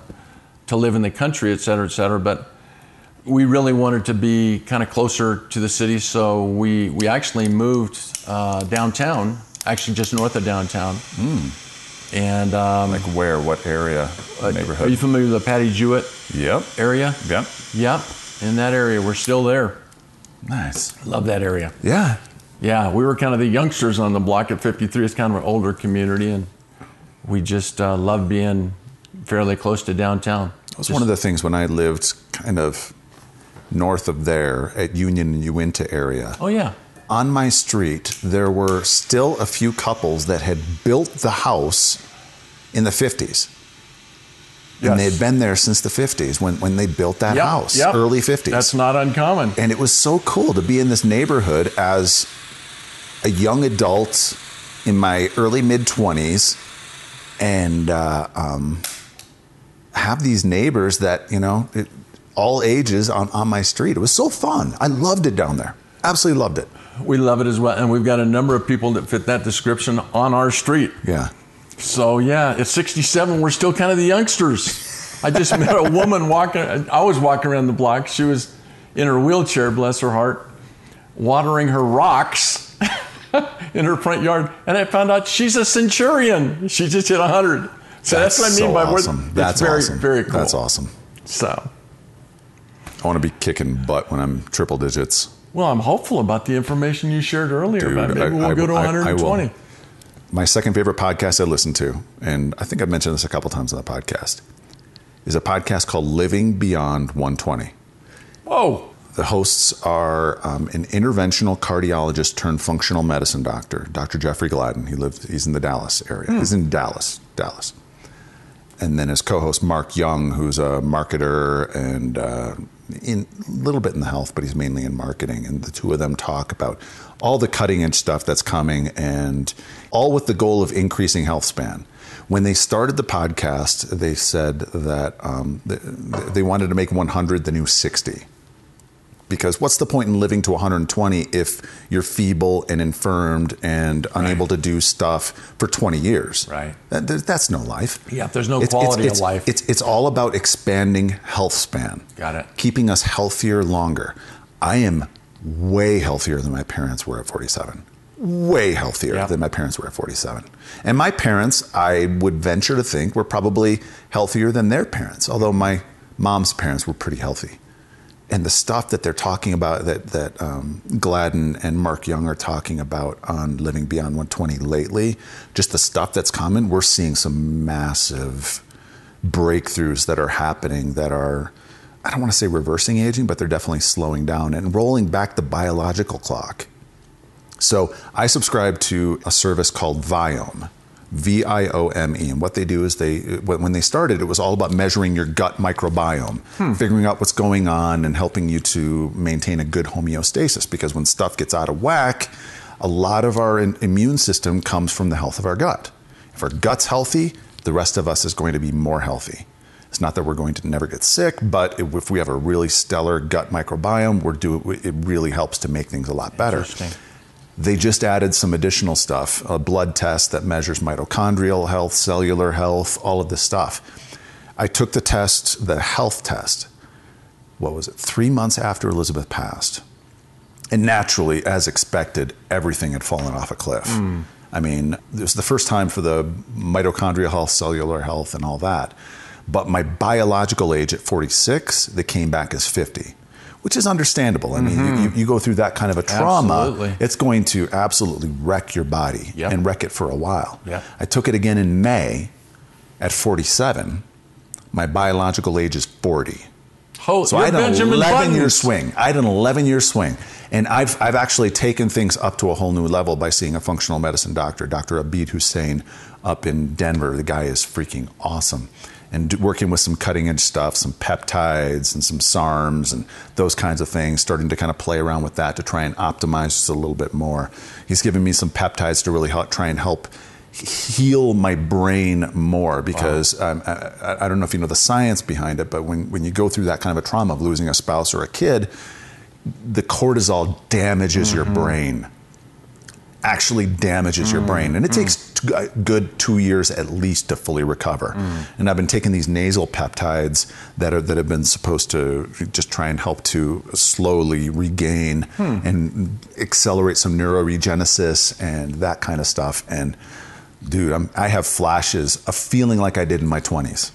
to live in the country, et cetera, et cetera. But we really wanted to be kind of closer to the city, so we, we actually moved uh, downtown, actually just north of downtown. And um, Like where? What area? neighborhood? are you familiar with the Patty Jewett yep. area? Yep. Yep, in that area. We're still there. Nice. Love that area. Yeah. Yeah, we were kind of the youngsters on the block at 53. It's kind of an older community, and we just uh, love being fairly close to downtown. It was one of the things when I lived kind of north of there at Union and Uinta area. Oh, yeah. On my street, there were still a few couples that had built the house in the 50s. And they had been there since the 50s when, when they built that Yep, house, yep. early 50s. That's not uncommon. and it was so cool to be in this neighborhood as a young adult in my early mid 20s and uh, um, have these neighbors that you know it, all ages on, on my street it was so fun i loved it down there absolutely loved it We love it as well, and we've got a number of people that fit that description on our street. yeah So yeah, at 67, we're still kind of the youngsters. I just met a woman walking. I was walking around the block. She was in her wheelchair, bless her heart, watering her rocks in her front yard, and I found out she's a centurion. She just hit 100. So that's, what I mean so by awesome. That's very, awesome very cool. that's awesome So, i want to be kicking butt when i'm triple digits well, I'm hopeful about the information you shared earlier. Dude, about maybe I- we'll I- go to I- I 120. my second favorite podcast I listen to, and I think I've mentioned this a couple times on the podcast, is a podcast called Living Beyond 120. Whoa. The hosts are um, an interventional cardiologist turned functional medicine doctor, Dr. Jeffrey Gladden. He lives, he's in the Dallas area. He's in Dallas, Dallas. And then his co-host Mark Young, who's a marketer and uh, in a little bit in the health, but he's mainly in marketing. And the two of them talk about all the cutting edge stuff that's coming, and all with the goal of increasing health span. When they started the podcast, they said that um, th- they wanted to make 100 the new 60 because what's the point in living to 120 if you're feeble and infirmed and unable to do stuff for 20 years? Right. That- that- that's no life. Yeah, there's no quality it's, of life. It's, it's all about expanding health span. Got it. Keeping us healthier longer. I am way healthier than my parents were at 47. Way healthier Yeah. than my parents were at 47. And my parents, I would venture to think, were probably healthier than their parents, although my mom's parents were pretty healthy and the stuff that they're talking about that that um, Gladden and Mark Young are talking about on Living Beyond 120 lately, just the stuff that's coming, we're seeing some massive breakthroughs that are happening that are I don't want to say reversing aging, but they're definitely slowing down and rolling back the biological clock. So I subscribe to a service called Viome, V I O M E. And what they do is they, when they started, it was all about measuring your gut microbiome, hmm. figuring out what's going on and helping you to maintain a good homeostasis. Because when stuff gets out of whack, a lot of our in- immune system comes from the health of our gut. If our gut's healthy, the rest of us is going to be more healthy. It's not that we're going to never get sick, but if we have a really stellar gut microbiome, we're do, it really helps to make things a lot better. They just added some additional stuff, a blood test that measures mitochondrial health, cellular health, all of this stuff. I took the test, the health test, what was it, three months after Elizabeth passed. And naturally, as expected, everything had fallen off a cliff. Hmm. I mean, it was the first time for the mitochondrial health, cellular health, and all that. But my biological age at 46, they came back as 50, which is understandable. I mean, mm-hmm. you, you go through that kind of a trauma, Absolutely. it's going to absolutely wreck your body Yep. and wreck it for a while. Yep. I took it again in May at 47. My biological age is 40. Oh, so I had an Benjamin 11 year swing. I had an 11 year swing. And I've, I've actually taken things up to a whole new level by seeing a functional medicine doctor, Dr. Abid Hussein, up in Denver. The guy is freaking awesome. And working with some cutting edge stuff, some peptides and some SARMs and those kinds of things, starting to kind of play around with that to try and optimize just a little bit more. He's given me some peptides to really help, try and help heal my brain more because um, I, I don't know if you know the science behind it, but when, when you go through that kind of a trauma of losing a spouse or a kid, the cortisol damages your brain. Actually damages your brain, and it mm. takes t- a good two years at least to fully recover. Mm. And I've been taking these nasal peptides that are that have been supposed to just try and help to slowly regain hmm. and accelerate some neuroregenesis and that kind of stuff. And dude, I'm, I have flashes of feeling like I did in my 20s.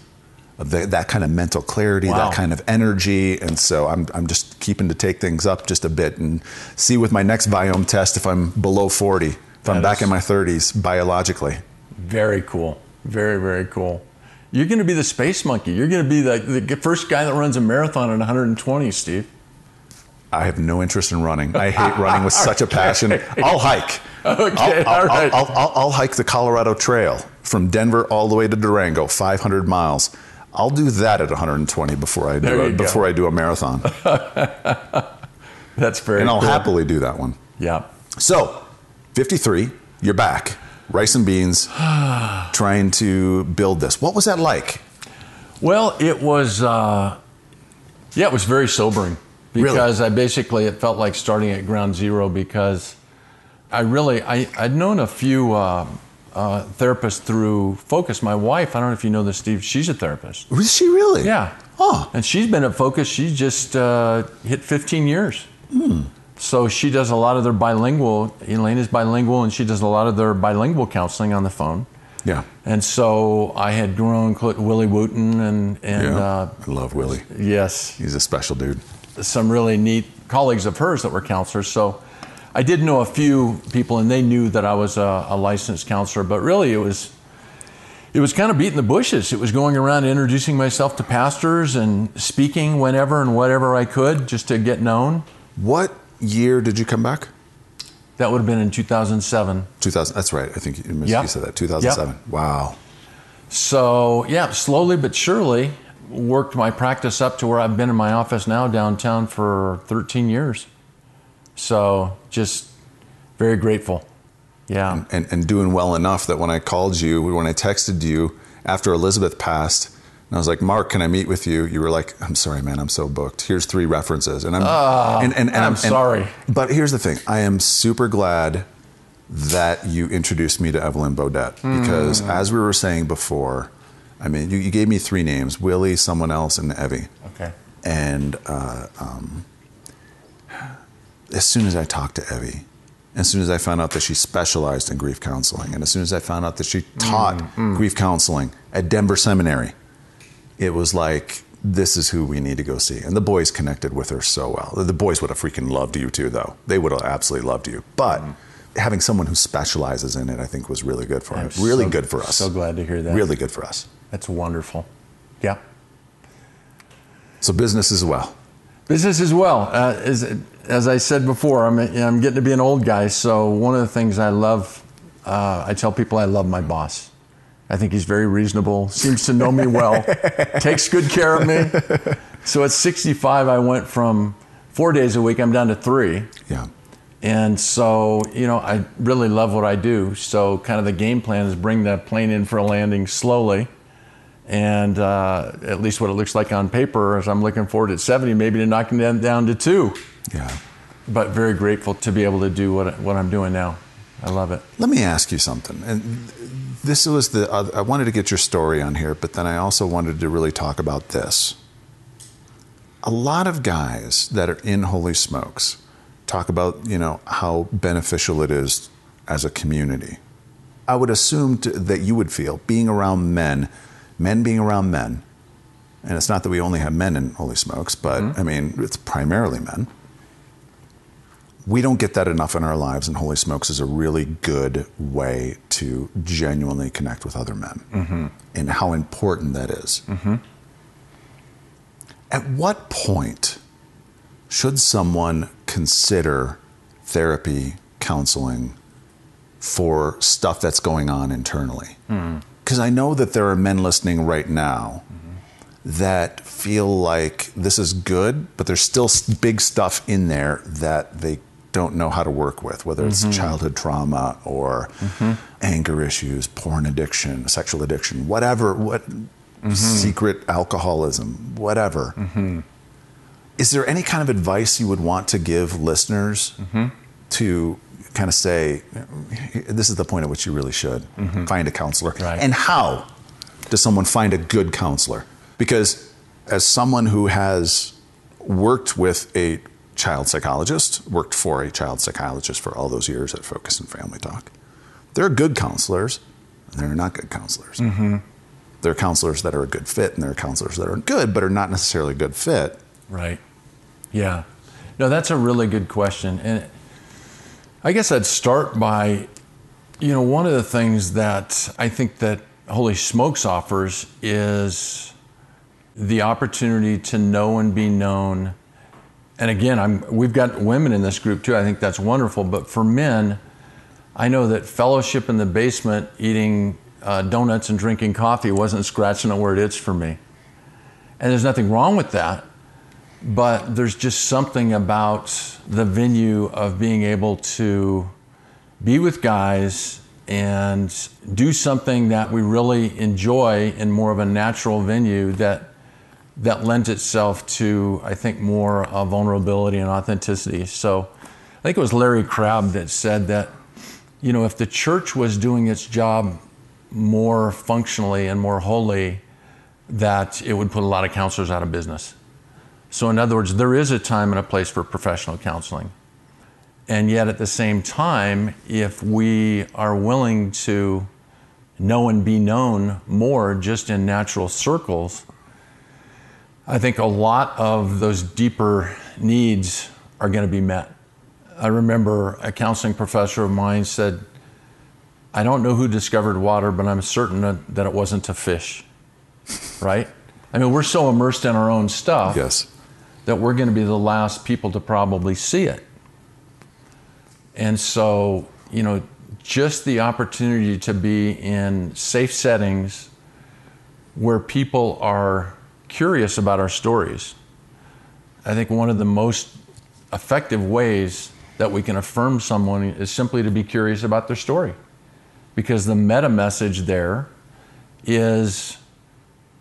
The, that kind of mental clarity, Wow. that kind of energy. And so I'm, I'm just keeping to take things up just a bit and see with my next Viome test if I'm below 40, if I'm back in my 30s biologically. Very cool. Very, very cool. You're going to be the space monkey. You're going to be the, the first guy that runs a marathon in 120, Steve. I have no interest in running. I hate running with such a passion. I'll hike. Okay, I'll, I'll, all right. I'll, I'll, I'll hike the Colorado Trail from Denver all the way to Durango, 500 miles. I'll do that at 120 before I do a, before I do a marathon, That's very and I'll cool. happily do that one. Yeah. So, 53, you're back, rice and beans, trying to build this. What was that like? Well, it was, uh, yeah, it was very sobering Really? because I basically, it felt like starting at ground zero because I really, I, I'd known a few uh, uh, therapists through Focus. My wife, I don't know if you know this, Steve, she's a therapist. Was she really? Yeah. Oh, And she's been at Focus, she's just uh, hit 15 years. So she does a lot of their bilingual, Elaine is bilingual, and she does a lot of their bilingual counseling on the phone. yeah. And so I had grown Willie Wooten and, and Yeah. uh, I love Willie. yes, He's a special dude. some really neat colleagues of hers that were counselors. So I did know a few people, and they knew that I was a, a licensed counselor. But really, it was it was kind of beating the bushes. It was going around introducing myself to pastors and speaking whenever and whatever I could, just to get known. What year did you come back? That would have been in 2007. 2000. That's right. I think you, Yep. you said that. 2007. Wow. So yeah, slowly but surely worked my practice up to where I've been in my office now downtown for 13 years. So just very grateful. Yeah. and, and doing well enough that when I called you, when I texted you after Elizabeth passed, and I was like, Mark, can I meet with you? You were like, I'm sorry, man, I'm so booked. Here's three references. And I'm, and, and, and I'm and- sorry. but here's the thing I am super glad that you introduced me to Evelyn Bodette because Mm. as we were saying before, I mean, you, you gave me three names Willie, someone else, and Evie. Okay. And uh, um, as soon as I talked to Evie, as soon as I found out that she specialized in grief counseling, and as soon as I found out that she taught mm, mm. grief counseling at Denver Seminary, it was like, this is who we need to go see. And the boys connected with her so well. The boys would have freaking loved you too, though. They would have absolutely loved you. But mm. having someone who specializes in it, I think, was really good for I'm us. Really so- good for us. So glad to hear that. Really good for us. That's wonderful. Yeah. So business as well. Business as well. Uh, as, as I said before, I'm, I'm getting to be an old guy. So one of the things I love, uh, I tell people I love my boss. I think he's very reasonable, seems to know me well, takes good care of me. So at 65, I went from four days a week, I'm down to three. Yeah. And so, you know, I really love what I do. So, kind of the game plan is bring that plane in for a landing slowly. And uh, at least what it looks like on paper is I'm looking forward at 70, maybe to knocking them down to two. Yeah. But very grateful to be able to do what, what I'm doing now. I love it. Let me ask you something. And this was the, uh, I wanted to get your story on here, but then I also wanted to really talk about this. A lot of guys that are in Holy Smokes talk about, you know, how beneficial it is as a community. I would assume to, that you would feel being around men, men being around men, and it's not that we only have men in Holy Smokes, but mm-hmm. I mean, it's primarily men. We don't get that enough in our lives, and Holy Smokes is a really good way to genuinely connect with other men mm-hmm. and how important that is. Mm-hmm. At what point should someone consider therapy, counseling for stuff that's going on internally? Mm. Because I know that there are men listening right now that feel like this is good, but there's still big stuff in there that they don't know how to work with, whether it's mm-hmm. childhood trauma or mm-hmm. anger issues, porn addiction, sexual addiction, whatever, what mm-hmm. secret alcoholism, whatever. Is there any kind of advice you would want to give listeners to kind of say, this is the point at which you really should mm-hmm. find a counselor? Right. And how does someone find a good counselor? Because as someone who has worked with a child psychologist, worked for a child psychologist for all those years at Focus and Family Talk, there are good counselors and there are not good counselors. Mm-hmm. There are counselors that are a good fit and there are counselors that are good but are not necessarily a good fit. Right. Yeah. No, that's a really good question. And I guess I'd start by, you know, one of the things that I think that Holy Smokes offers is the opportunity to know and be known. And again, I'm, we've got women in this group too. I think that's wonderful. But for men, I know that fellowship in the basement, eating uh, donuts and drinking coffee wasn't scratching a word itch for me. And there's nothing wrong with that but there's just something about the venue of being able to be with guys and do something that we really enjoy in more of a natural venue that that lends itself to I think more vulnerability and authenticity. So I think it was Larry Crabb that said that you know if the church was doing its job more functionally and more wholly that it would put a lot of counselors out of business. So, in other words, there is a time and a place for professional counseling. And yet, at the same time, if we are willing to know and be known more just in natural circles, I think a lot of those deeper needs are going to be met. I remember a counseling professor of mine said, I don't know who discovered water, but I'm certain that- it wasn't a fish, right? I mean, we're so immersed in our own stuff Yes. That we're going to be the last people to probably see it. And so, you know, just the opportunity to be in safe settings where people are curious about our stories. I think one of the most effective ways that we can affirm someone is simply to be curious about their story. Because the meta message there is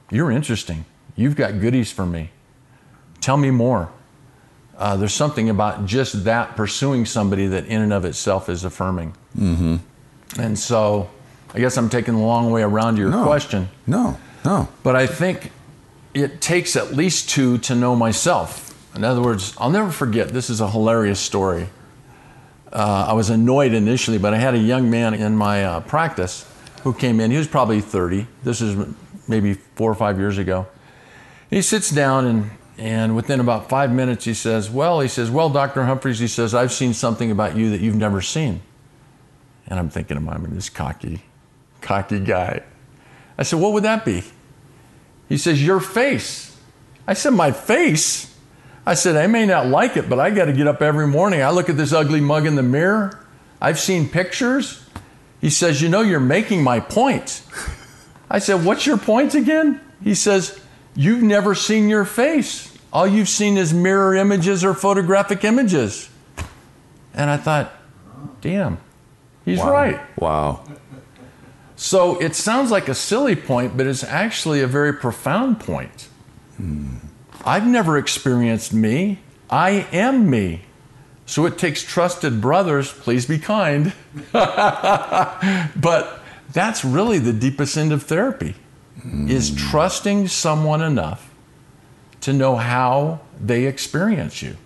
you're interesting. You've got goodies for me. Tell me more. Uh, there's something about just that pursuing somebody that in and of itself is affirming. Mm-hmm. And so I guess I'm taking the long way around to your No. question. No, no. But I think it takes at least two to know myself. In other words, I'll never forget this is a hilarious story. Uh, I was annoyed initially, but I had a young man in my uh, practice who came in. He was probably 30. This is maybe four or five years ago. He sits down and and within about five minutes he says, "Well," he says, "Well, Dr. Humphries," he says, "I've seen something about you that you've never seen." And I'm thinking to myself, this cocky, cocky guy. I said, "What would that be?" He says, Your face. I said, My face? I said, I may not like it, but I got to get up every morning. I look at this ugly mug in the mirror. I've seen pictures. He says, You know, you're making my point. I said, What's your point again? He says, You've never seen your face. All you've seen is mirror images or photographic images. And I thought, Damn, he's Wow. right. Wow. So it sounds like a silly point, but it's actually a very profound point. Hmm. I've never experienced me. I am me. So it takes trusted brothers, please be kind. but that's really the deepest end of therapy is trusting someone enough to know how they experience you.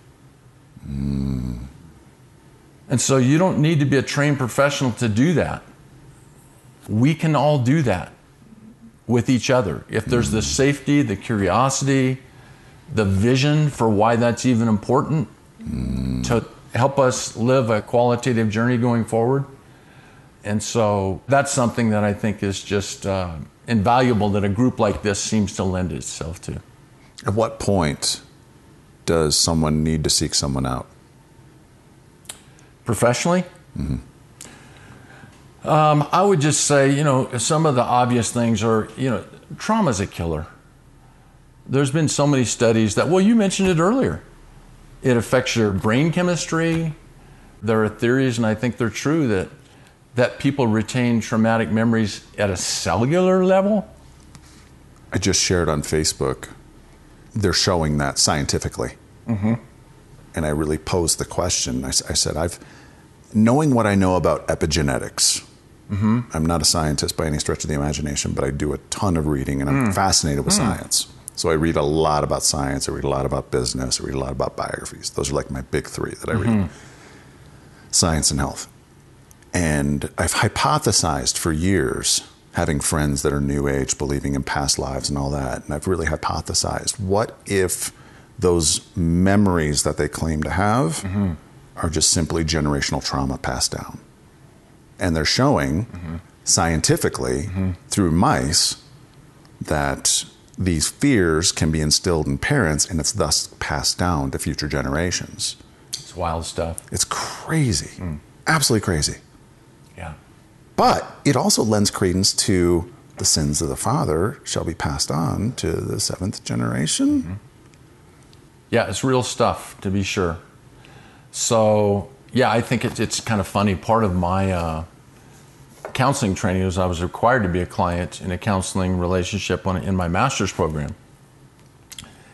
And so you don't need to be a trained professional to do that we can all do that with each other. If there's the safety, the curiosity, the vision for why that's even important to help us live a qualitative journey going forward. And so that's something that I think is just uh, invaluable that a group like this seems to lend itself to. At what point does someone need to seek someone out? Professionally? Um, I would just say, you know, some of the obvious things are, you know, trauma's a killer. There's been so many studies that, well, you mentioned it earlier. It affects your brain chemistry. There are theories, and I think they're true, that that people retain traumatic memories at a cellular level. I just shared on Facebook. They're showing that scientifically. Mm-hmm. And I really posed the question. I said, I've, knowing what I know about epigenetics, mm-hmm. I'm not a scientist by any stretch of the imagination, but I do a ton of reading and I'm mm. fascinated with mm. science. So I read a lot about science, I read a lot about business, I read a lot about biographies. Those are like my big three that I read mm-hmm. science and health. And I've hypothesized for years, having friends that are new age, believing in past lives and all that. And I've really hypothesized what if those memories that they claim to have mm-hmm. are just simply generational trauma passed down? And they're showing mm-hmm. scientifically mm-hmm. through mice that these fears can be instilled in parents and it's thus passed down to future generations. It's wild stuff. It's crazy. Mm. Absolutely crazy. But it also lends credence to the sins of the father shall be passed on to the seventh generation. Yeah, it's real stuff to be sure. So yeah, I think it's it's kind of funny. Part of my uh, counseling training was I was required to be a client in a counseling relationship on, in my master's program,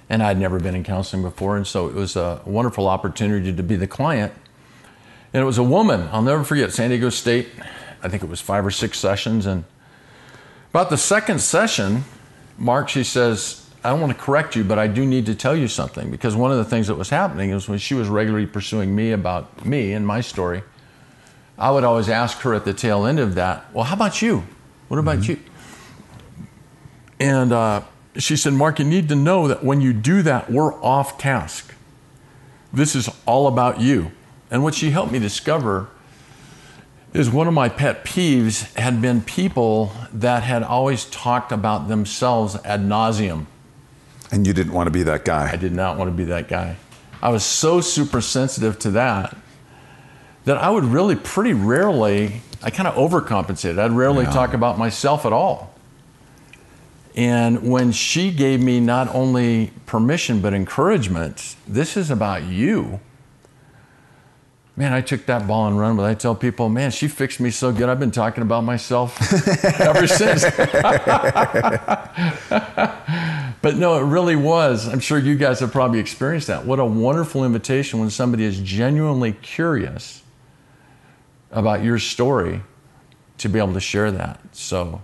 and I'd never been in counseling before, and so it was a wonderful opportunity to be the client. And it was a woman. I'll never forget San Diego State. I think it was five or six sessions, and about the second session, Mark, she says, I don't want to correct you, but I do need to tell you something because one of the things that was happening is when she was regularly pursuing me about me and my story, I would always ask her at the tail end of that, Well, how about you? What about you? And uh, she said, Mark, you need to know that when you do that, we're off task. This is all about you. And what she helped me discover is one of my pet peeves had been people that had always talked about themselves ad nauseum. And you didn't want to be that guy. I did not want to be that guy. I was so super sensitive to that that I would really pretty rarely, I kind of overcompensated. I'd rarely Yeah. talk about myself at all. And when she gave me not only permission but encouragement, this is about you. Man, I took that ball and run, but I tell people, man, she fixed me so good. I've been talking about myself ever since. But no, it really was. I'm sure you guys have probably experienced that. What a wonderful invitation when somebody is genuinely curious about your story to be able to share that. So,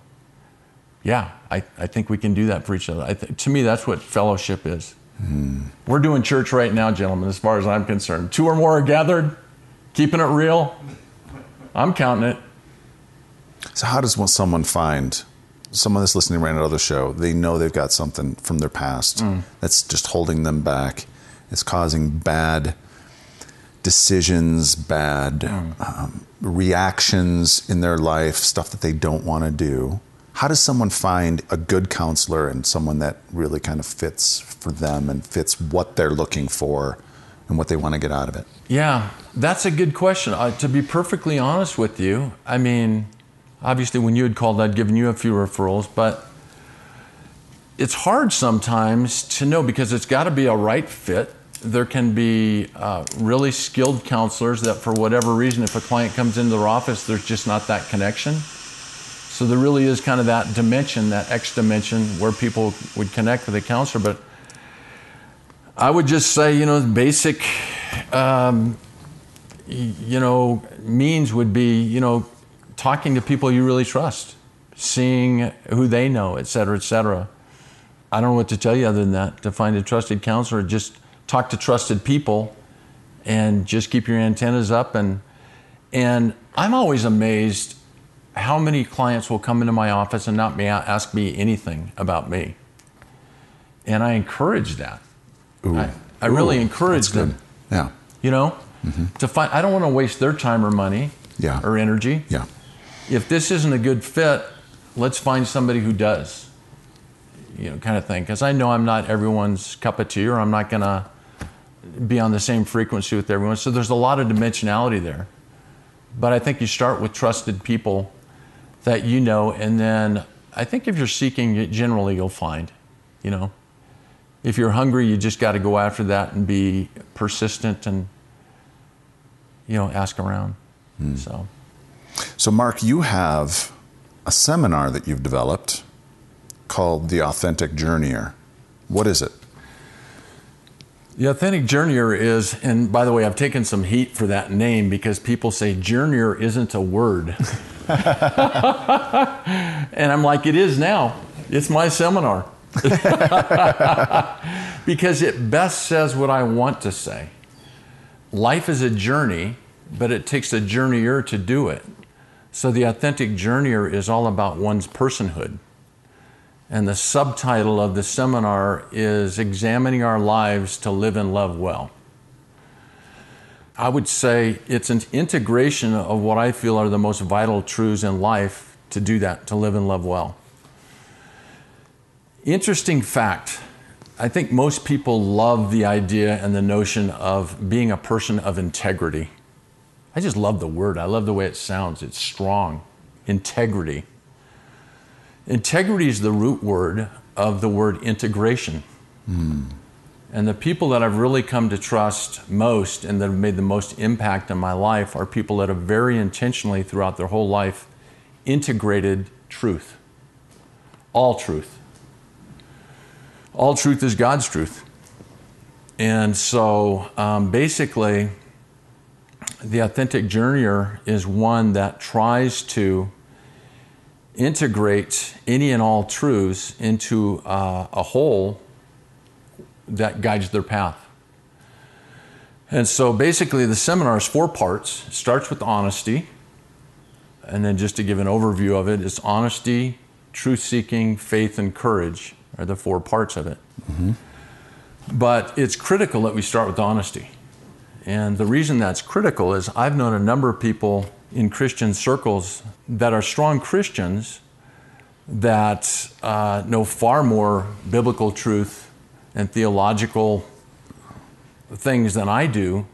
yeah, I, I think we can do that for each other. I th- to me, that's what fellowship is. Hmm. We're doing church right now, gentlemen, as far as I'm concerned. Two or more are gathered, keeping it real. I'm counting it. So, how does one- someone find someone that's listening right now to the show? They know they've got something from their past that's just holding them back. It's causing bad decisions, bad um, reactions in their life, stuff that they don't want to do. How does someone find a good counselor and someone that really kind of fits for them and fits what they're looking for and what they want to get out of it? Yeah, that's a good question. Uh, to be perfectly honest with you, I mean, obviously, when you had called, I'd given you a few referrals, but it's hard sometimes to know because it's got to be a right fit. There can be uh, really skilled counselors that, for whatever reason, if a client comes into their office, there's just not that connection. So there really is kind of that dimension, that X dimension, where people would connect with a counselor. But I would just say, you know, basic um, you know, means would be, you know, talking to people you really trust, seeing who they know, et cetera, et cetera. I don't know what to tell you other than that. To find a trusted counselor, just talk to trusted people and just keep your antennas up. And, and I'm always amazed how many clients will come into my office and not me, ask me anything about me. And I encourage that. Ooh. I, I really Ooh, encourage them Yeah. you know mm-hmm. to find i don't want to waste their time or money Yeah. or energy Yeah. if this isn't a good fit let's find somebody who does you know, kind of thing. Because I know I'm not everyone's cup of tea, or I'm not going to be on the same frequency with everyone. So there's a lot of dimensionality there. But I think you start with trusted people that you know, and then I think if you're seeking, generally you'll find, you know. If you're hungry, you just got to go after that and be persistent and, you know, ask around. Mm. So. So, Mark, you have a seminar that you've developed called The Authentic Journeyer. What is it? The Authentic Journeyer is, and by the way, I've taken some heat for that name because people say journeyer isn't a word. and I'm like, it is now. It's my seminar. because it best says what I want to say. Life is a journey, but it takes a journeyer to do it. So the authentic journeyer is all about one's personhood. And the subtitle of the seminar is Examining Our Lives to Live and Love Well. I would say it's an integration of what I feel are the most vital truths in life to do that, to live and love well. Interesting fact I think most people love the idea and the notion of being a person of integrity. I just love the word, I love the way it sounds. It's strong. Integrity. Integrity is the root word of the word integration. Mm. And the people that I've really come to trust most and that have made the most impact in my life are people that have very intentionally throughout their whole life integrated truth. All truth. All truth is God's truth. And so um, basically, the authentic journeyer is one that tries to integrate any and all truths into uh, a whole that guides their path. And so basically, the seminar is four parts. It starts with honesty. And then, just to give an overview of it, it's honesty, truth seeking, faith, and courage are the four parts of it. Mm-hmm. But it's critical that we start with honesty. And the reason that's critical is I've known a number of people in Christian circles that are strong Christians that uh, know far more biblical truth and theological things than I do.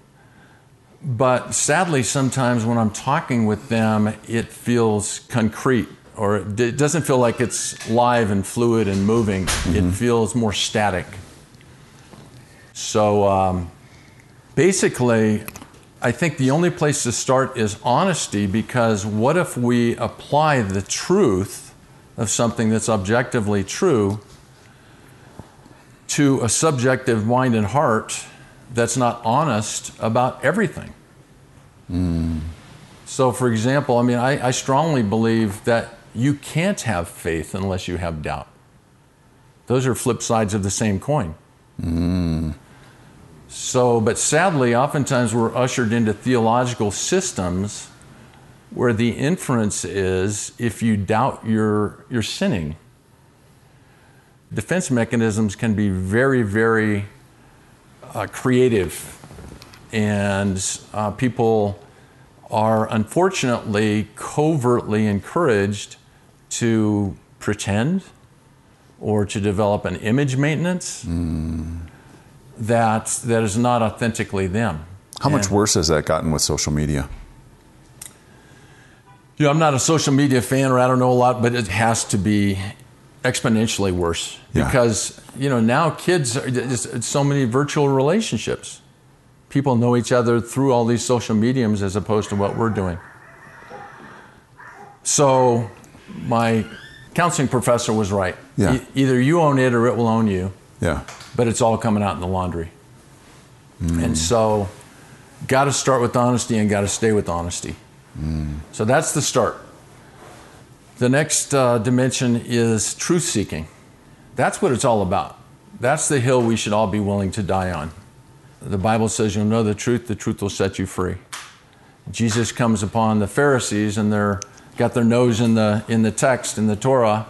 But sadly, sometimes when I'm talking with them, it feels concrete or it doesn't feel like it's live and fluid and moving. Mm-hmm. It feels more static. So um, basically, I think the only place to start is honesty because what if we apply the truth of something that's objectively true to a subjective mind and heart that's not honest about everything? Mm. So, for example, I mean, I, I strongly believe that you can't have faith unless you have doubt. Those are flip sides of the same coin. Mm. So, but sadly, oftentimes we're ushered into theological systems where the inference is if you doubt you're, you're sinning. Defense mechanisms can be very, very uh, creative, and uh, people are unfortunately covertly encouraged to pretend or to develop an image maintenance. Mm that that is not authentically them. How and, much worse has that gotten with social media? You know, I'm not a social media fan, or I don't know a lot, but it has to be exponentially worse yeah. because you know now kids are just so many virtual relationships. People know each other through all these social mediums as opposed to what we're doing. So, my counseling professor was right. Yeah. E- either you own it or it will own you. Yeah but it's all coming out in the laundry. Mm. And so, got to start with honesty and got to stay with honesty. Mm. So that's the start. The next uh, dimension is truth seeking. That's what it's all about. That's the hill we should all be willing to die on. The Bible says you'll know the truth, the truth will set you free. Jesus comes upon the Pharisees and they're got their nose in the in the text in the Torah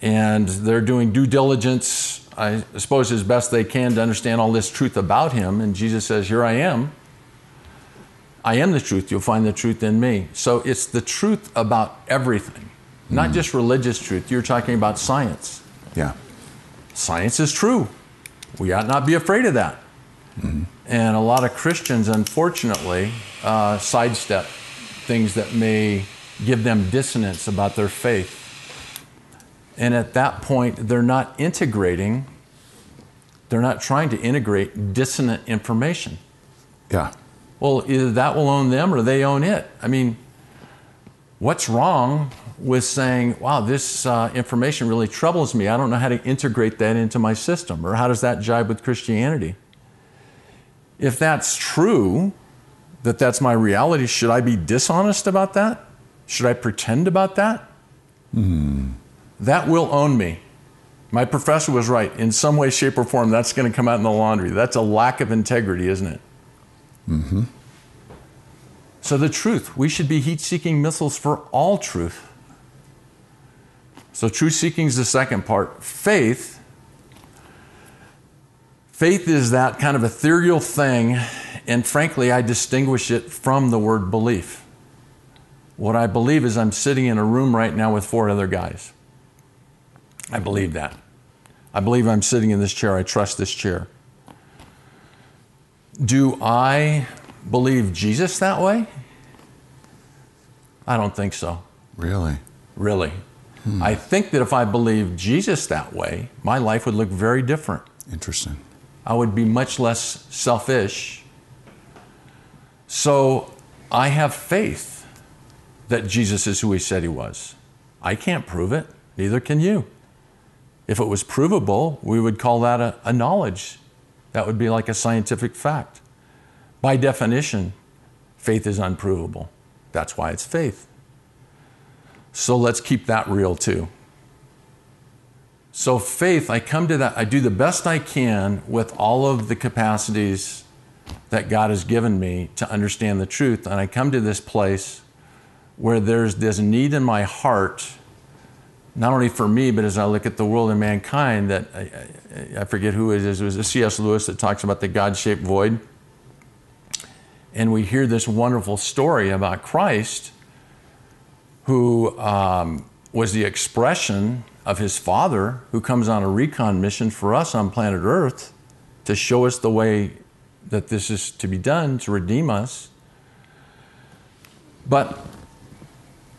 and they're doing due diligence I suppose, as best they can to understand all this truth about him. And Jesus says, Here I am. I am the truth. You'll find the truth in me. So it's the truth about everything, not mm. just religious truth. You're talking about science. Yeah. science is true. We ought not be afraid of that. Mm-hmm. And a lot of Christians, unfortunately, uh, sidestep things that may give them dissonance about their faith. And at that point, they're not integrating, they're not trying to integrate dissonant information. Yeah. Well, either that will own them or they own it. I mean, what's wrong with saying, wow, this uh, information really troubles me. I don't know how to integrate that into my system, or how does that jibe with Christianity? If that's true, that that's my reality, should I be dishonest about that? Should I pretend about that? Hmm. That will own me. My professor was right. In some way, shape, or form, that's going to come out in the laundry. That's a lack of integrity, isn't it? Mm-hmm. So, the truth, we should be heat seeking missiles for all truth. So, truth seeking is the second part. Faith, faith is that kind of ethereal thing, and frankly, I distinguish it from the word belief. What I believe is I'm sitting in a room right now with four other guys. I believe that. I believe I'm sitting in this chair. I trust this chair. Do I believe Jesus that way? I don't think so. Really? Really. Hmm. I think that if I believed Jesus that way, my life would look very different. Interesting. I would be much less selfish. So I have faith that Jesus is who he said he was. I can't prove it, neither can you. If it was provable, we would call that a, a knowledge. That would be like a scientific fact. By definition, faith is unprovable. That's why it's faith. So let's keep that real too. So, faith, I come to that, I do the best I can with all of the capacities that God has given me to understand the truth. And I come to this place where there's this need in my heart not only for me, but as I look at the world and mankind, that I, I forget who it is, it was C.S. Lewis that talks about the God shaped void. And we hear this wonderful story about Christ, who um, was the expression of his Father, who comes on a recon mission for us on planet Earth to show us the way that this is to be done, to redeem us. But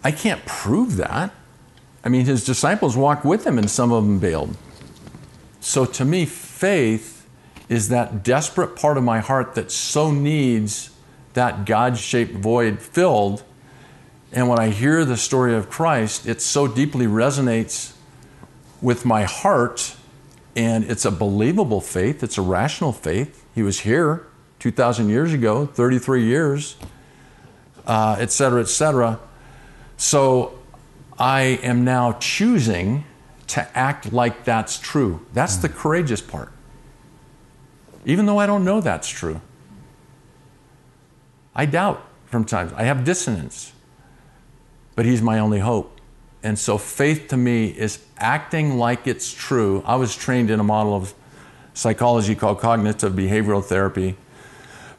I can't prove that. I mean, his disciples walked with him and some of them bailed. So to me, faith is that desperate part of my heart that so needs that God shaped void filled. And when I hear the story of Christ, it so deeply resonates with my heart. And it's a believable faith, it's a rational faith. He was here 2,000 years ago, 33 years, uh, et cetera, et cetera. So I am now choosing to act like that's true. That's the courageous part. Even though I don't know that's true. I doubt from times. I have dissonance. But he's my only hope. And so faith to me is acting like it's true. I was trained in a model of psychology called cognitive behavioral therapy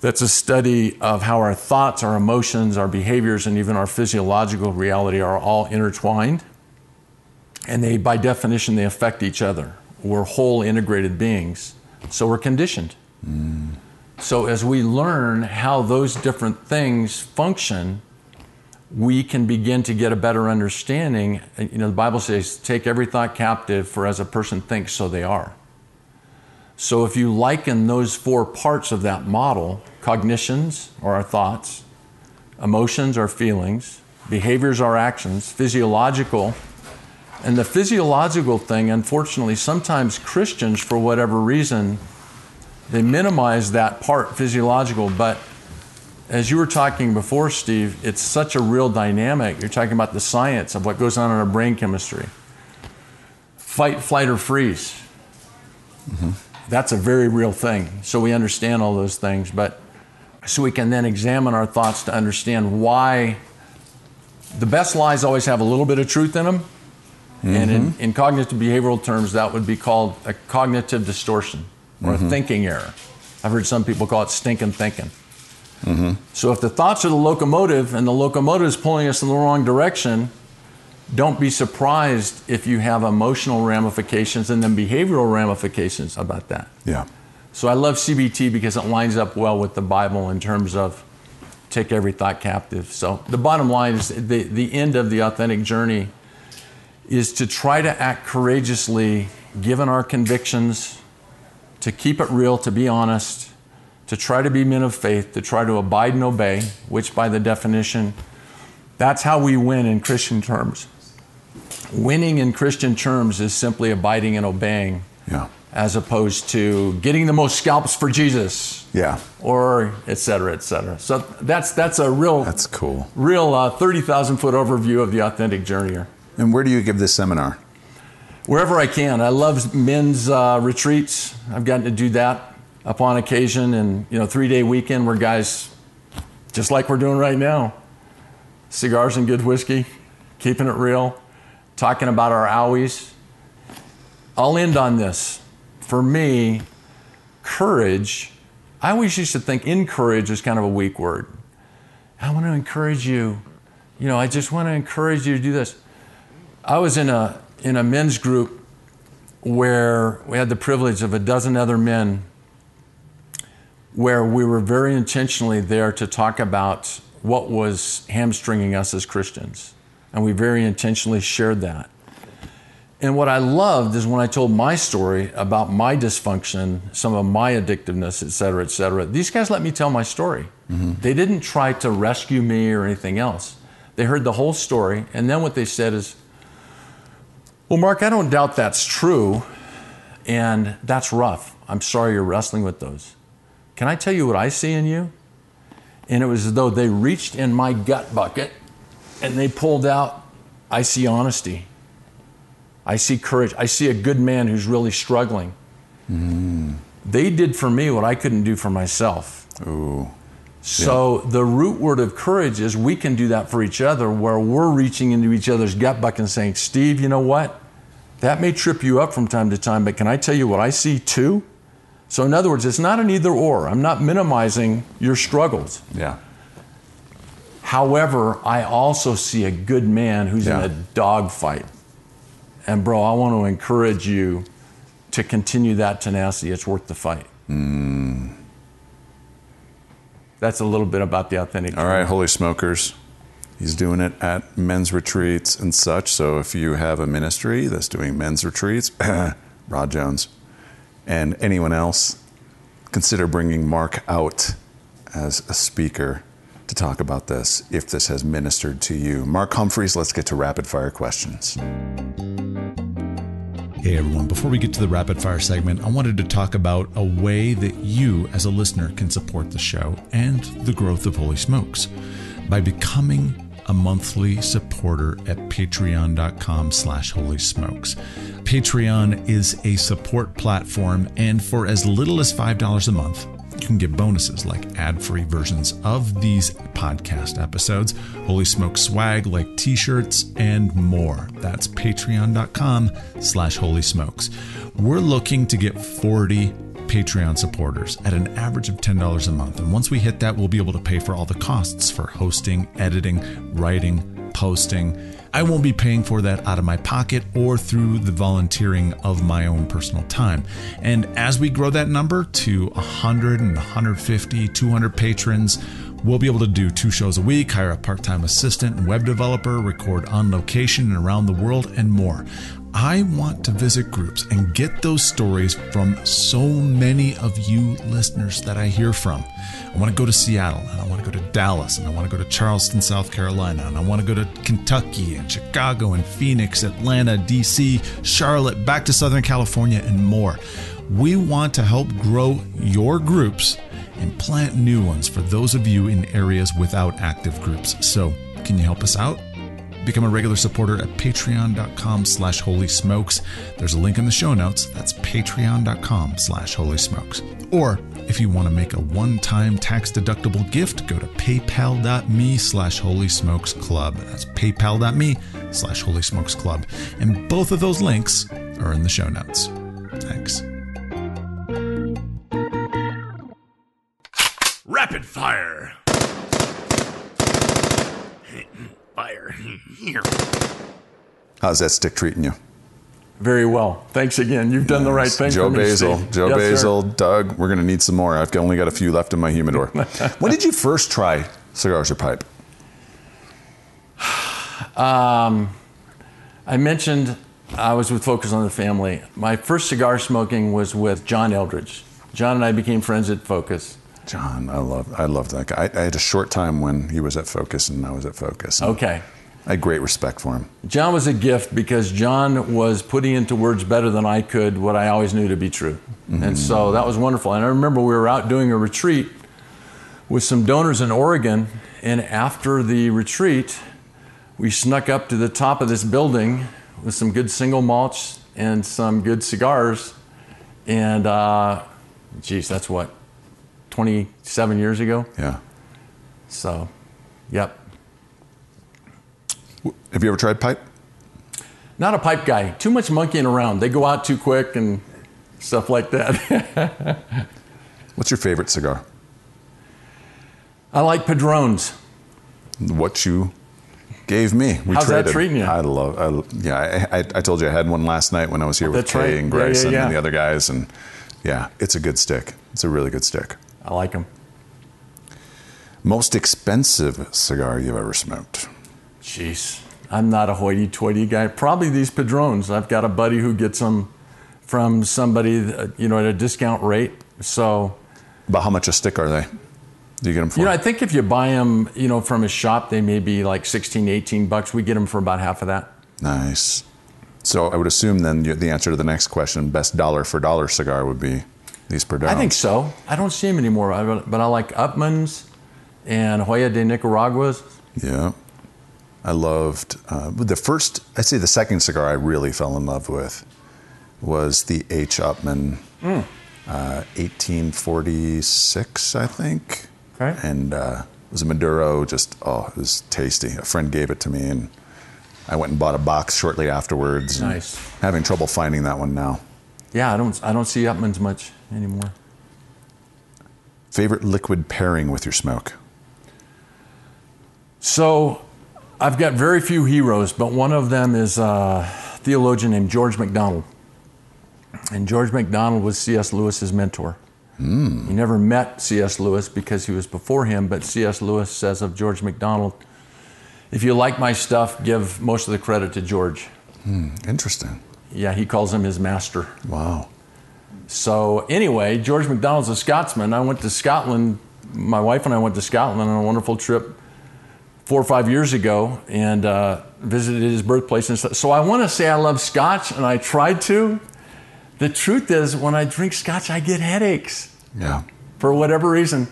that's a study of how our thoughts, our emotions, our behaviors, and even our physiological reality are all intertwined. And they, by definition, they affect each other. We're whole integrated beings, so we're conditioned. Mm. So as we learn how those different things function, we can begin to get a better understanding. You know, the Bible says, take every thought captive, for as a person thinks, so they are. So if you liken those four parts of that model cognitions or our thoughts, emotions or feelings, behaviors or actions, physiological, and the physiological thing, unfortunately, sometimes Christians, for whatever reason, they minimize that part, physiological, but as you were talking before, Steve, it's such a real dynamic. You're talking about the science of what goes on in our brain chemistry. Fight, flight, or freeze. Mm-hmm that's a very real thing. So we understand all those things, but so we can then examine our thoughts to understand why the best lies always have a little bit of truth in them. Mm-hmm. And in, in, cognitive behavioral terms, that would be called a cognitive distortion or mm-hmm. a thinking error. I've heard some people call it stinking thinking. Mm-hmm. So if the thoughts are the locomotive and the locomotive is pulling us in the wrong direction, don't be surprised if you have emotional ramifications and then behavioral ramifications about that. Yeah. So I love CBT because it lines up well with the Bible in terms of take every thought captive. So the bottom line is the, the end of the authentic journey is to try to act courageously given our convictions, to keep it real, to be honest, to try to be men of faith, to try to abide and obey, which by the definition, that's how we win in Christian terms. Winning in Christian terms is simply abiding and obeying. Yeah. As opposed to getting the most scalps for Jesus. Yeah. Or et cetera, et cetera. So that's that's a real That's cool. real uh, thirty thousand foot overview of the authentic journeyer. And where do you give this seminar? Wherever I can. I love men's uh, retreats. I've gotten to do that upon occasion, and you know, three day weekend where guys, just like we're doing right now, cigars and good whiskey, keeping it real, talking about our owies. I'll end on this. For me, courage. I always used to think encourage is kind of a weak word. I want to encourage you. You know, I just want to encourage you to do this. I was in a in a men's group where we had the privilege of a dozen other men where we were very intentionally there to talk about what was hamstringing us as Christians. And we very intentionally shared that. And what I loved is when I told my story about my dysfunction, some of my addictiveness, et cetera, et cetera, these guys let me tell my story. Mm-hmm. They didn't try to rescue me or anything else. They heard the whole story. And then what they said is, well, Mark, I don't doubt that's true, and that's rough. I'm sorry you're wrestling with those. Can I tell you what I see in you? And it was as though they reached in my gut bucket and they pulled out, I see honesty. I see courage. I see a good man who's really struggling. Mm. They did for me what I couldn't do for myself. Ooh. So yeah. the root word of courage is we can do that for each other where we're reaching into each other's gut bucket and saying, Steve, you know what? That may trip you up from time to time, but can I tell you what I see too? So, in other words, it's not an either or. I'm not minimizing your struggles. Yeah. However, I also see a good man who's yeah. in a dogfight. And, bro, I want to encourage you to continue that tenacity. It's worth the fight. Mm. That's a little bit about the authentic. All right, holy smokers. He's doing it at men's retreats and such. So if you have a ministry that's doing men's retreats, Rod Jones, and anyone else, consider bringing Mark out as a speaker to talk about this if this has ministered to you. Mark Humphries, let's get to rapid fire questions. Hey everyone, before we get to the rapid fire segment, I wanted to talk about a way that you as a listener can support the show and the growth of Holy Smokes by becoming a monthly supporter at patreon.com slash holy smokes. Patreon is a support platform, and for as little as $5 a month, you can get bonuses like ad-free versions of these podcast episodes, Holy Smoke swag like t-shirts, and more. That's patreon.com slash holy smokes. We're looking to get 40 Patreon supporters at an average of $10 a month. And once we hit that, we'll be able to pay for all the costs for hosting, editing, writing, posting. I won't be paying for that out of my pocket or through the volunteering of my own personal time. And as we grow that number to 100 and 150, 200 patrons, We'll be able to do two shows a week, hire a part time assistant and web developer, record on location and around the world, and more. I want to visit groups and get those stories from so many of you listeners that I hear from. I want to go to Seattle, and I want to go to Dallas, and I want to go to Charleston, South Carolina, and I want to go to Kentucky, and Chicago, and Phoenix, Atlanta, DC, Charlotte, back to Southern California, and more. We want to help grow your groups and plant new ones for those of you in areas without active groups. So, can you help us out? Become a regular supporter at patreon.com slash holy smokes. There's a link in the show notes. That's patreon.com slash holy smokes. Or if you want to make a one-time tax-deductible gift, go to paypal.me slash holy smokes club. That's paypal.me slash holy smokes club. And both of those links are in the show notes. Thanks. Here. How's that stick treating you? Very well. Thanks again. You've done the right thing. Joe for me, Basil, Steve. Joe Yes, sir. Basil, Doug. We're gonna need some more. I've only got a few left in my humidor. when did you first try cigars or pipe? Um, I mentioned I was with Focus on the Family. My first cigar smoking was with John Eldredge. John and I became friends at Focus. John, I love, I love that guy. I, I had a short time when he was at Focus and I was at Focus. Okay. I had great respect for him. John was a gift because John was putting into words better than I could what I always knew to be true. And so that was wonderful. And I remember we were out doing a retreat with some donors in Oregon. And after the retreat, we snuck up to the top of this building with some good single malts and some good cigars. And, uh, geez, that's what, 27 years ago? Yeah. So, yep. Have you ever tried pipe? Not a pipe guy. Too much monkeying around. They go out too quick and stuff like that. What's your favorite cigar? I like Padrones. What you gave me. We How's that treating you? I love. I, yeah, I, I, I told you I had one last night when I was here with That's Kay right. and Yeah, yeah, yeah. and the other guys, and yeah, it's a good stick. It's a really good stick. I like them. Most expensive cigar you've ever smoked? Jeez. I'm not a hoity-toity guy. Probably these Padrones. I've got a buddy who gets them from somebody, that, you know, at a discount rate. So, About how much a stick are they? Do you get them for? you know, I think if you buy them, you know, from a shop, they may be like 16, 18 bucks. We get them for about half of that. nice. So I would assume then the answer to the next question, best dollar for dollar cigar would be these Padrones. I think so. I don't see them anymore, but I like Upmann's and Hoyo de Nicaragua's. Yeah. I loved uh, the first, I'd say the second cigar I really fell in love with was the H. Upmann Hmm. uh, 1846, I think. Okay. And uh, it was a Maduro, just, oh, it was tasty. A friend gave it to me and I went and bought a box shortly afterwards. Nice. Having trouble finding that one now. Yeah, I don't, I don't see Upmann's much anymore. Favorite liquid pairing with your smoke? So I've got very few heroes, but one of them is a theologian named George MacDonald. And George MacDonald was C.S. Lewis's mentor. Hmm. He never met C.S. Lewis because he was before him, but C.S. Lewis says of George MacDonald, if you like my stuff, give most of the credit to George. Hmm, interesting. Yeah, he calls him his master. Wow. So anyway, George MacDonald's a Scotsman. I went to Scotland. My wife and I went to Scotland on a wonderful trip four or five years ago and uh, visited his birthplace. And so, so I want to say I love Scotch, and I tried to. The truth is, when I drink Scotch, I get headaches Yeah. for whatever reason.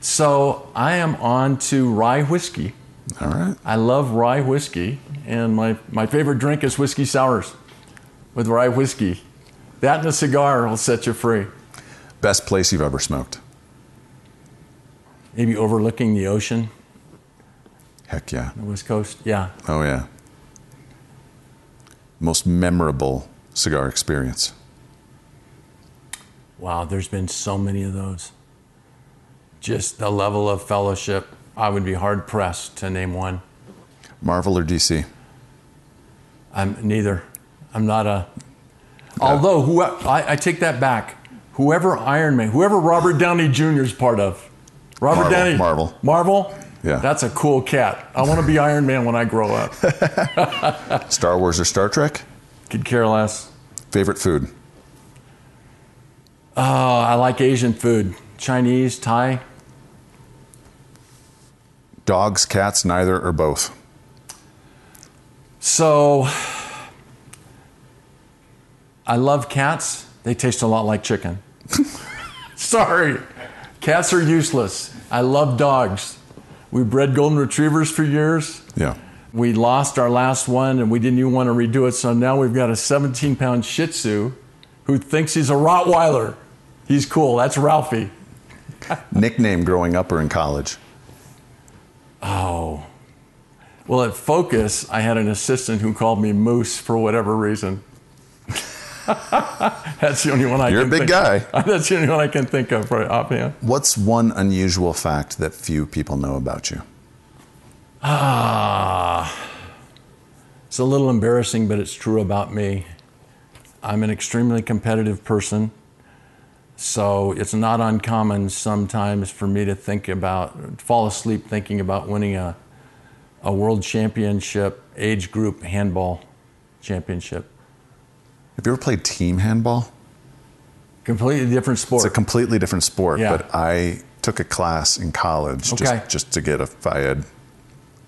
So I am on to rye whiskey. All right. I love rye whiskey, and my, my favorite drink is whiskey sours with rye whiskey. That and a cigar will set you free. Best place you've ever smoked? Maybe overlooking the ocean, Heck yeah. the West Coast. Yeah. Oh, yeah. Most memorable cigar experience? Wow, there's been so many of those. Just the level of fellowship, I would be hard pressed to name one. Marvel or DC? I'm neither. I'm not a. Although, who, I, I take that back. Whoever Iron Man, whoever Robert Downey Jr. is part of. Robert Marvel, Downey. Marvel. Marvel? Yeah. That's a cool cat. I want to be Iron Man when I grow up. Star Wars or Star Trek? Could care less. Favorite food? Oh, I like Asian food. Chinese, Thai. Dogs, cats, neither, or both? So, I love cats. They taste a lot like chicken. Sorry. Cats are useless. I love dogs. We bred golden retrievers for years. Yeah. We lost our last one and we didn't even want to redo it. So now we've got a 17 pound Shih Tzu who thinks he's a Rottweiler. He's cool. That's Ralphie. Nickname growing up or in college? Oh. Well, at Focus, I had an assistant who called me Moose for whatever reason. That's the only one I You're a can big think guy. That's the only one I can think of right offhand. What's one unusual fact that few people know about you? Ah. It's a little embarrassing, but it's true about me. I'm an extremely competitive person. So it's not uncommon sometimes for me to think about, fall asleep thinking about winning a, a world championship, age group handball championship. Have you ever played team handball? Completely different sport. It's a completely different sport, Yeah. but I took a class in college Okay. just, just to get a if I had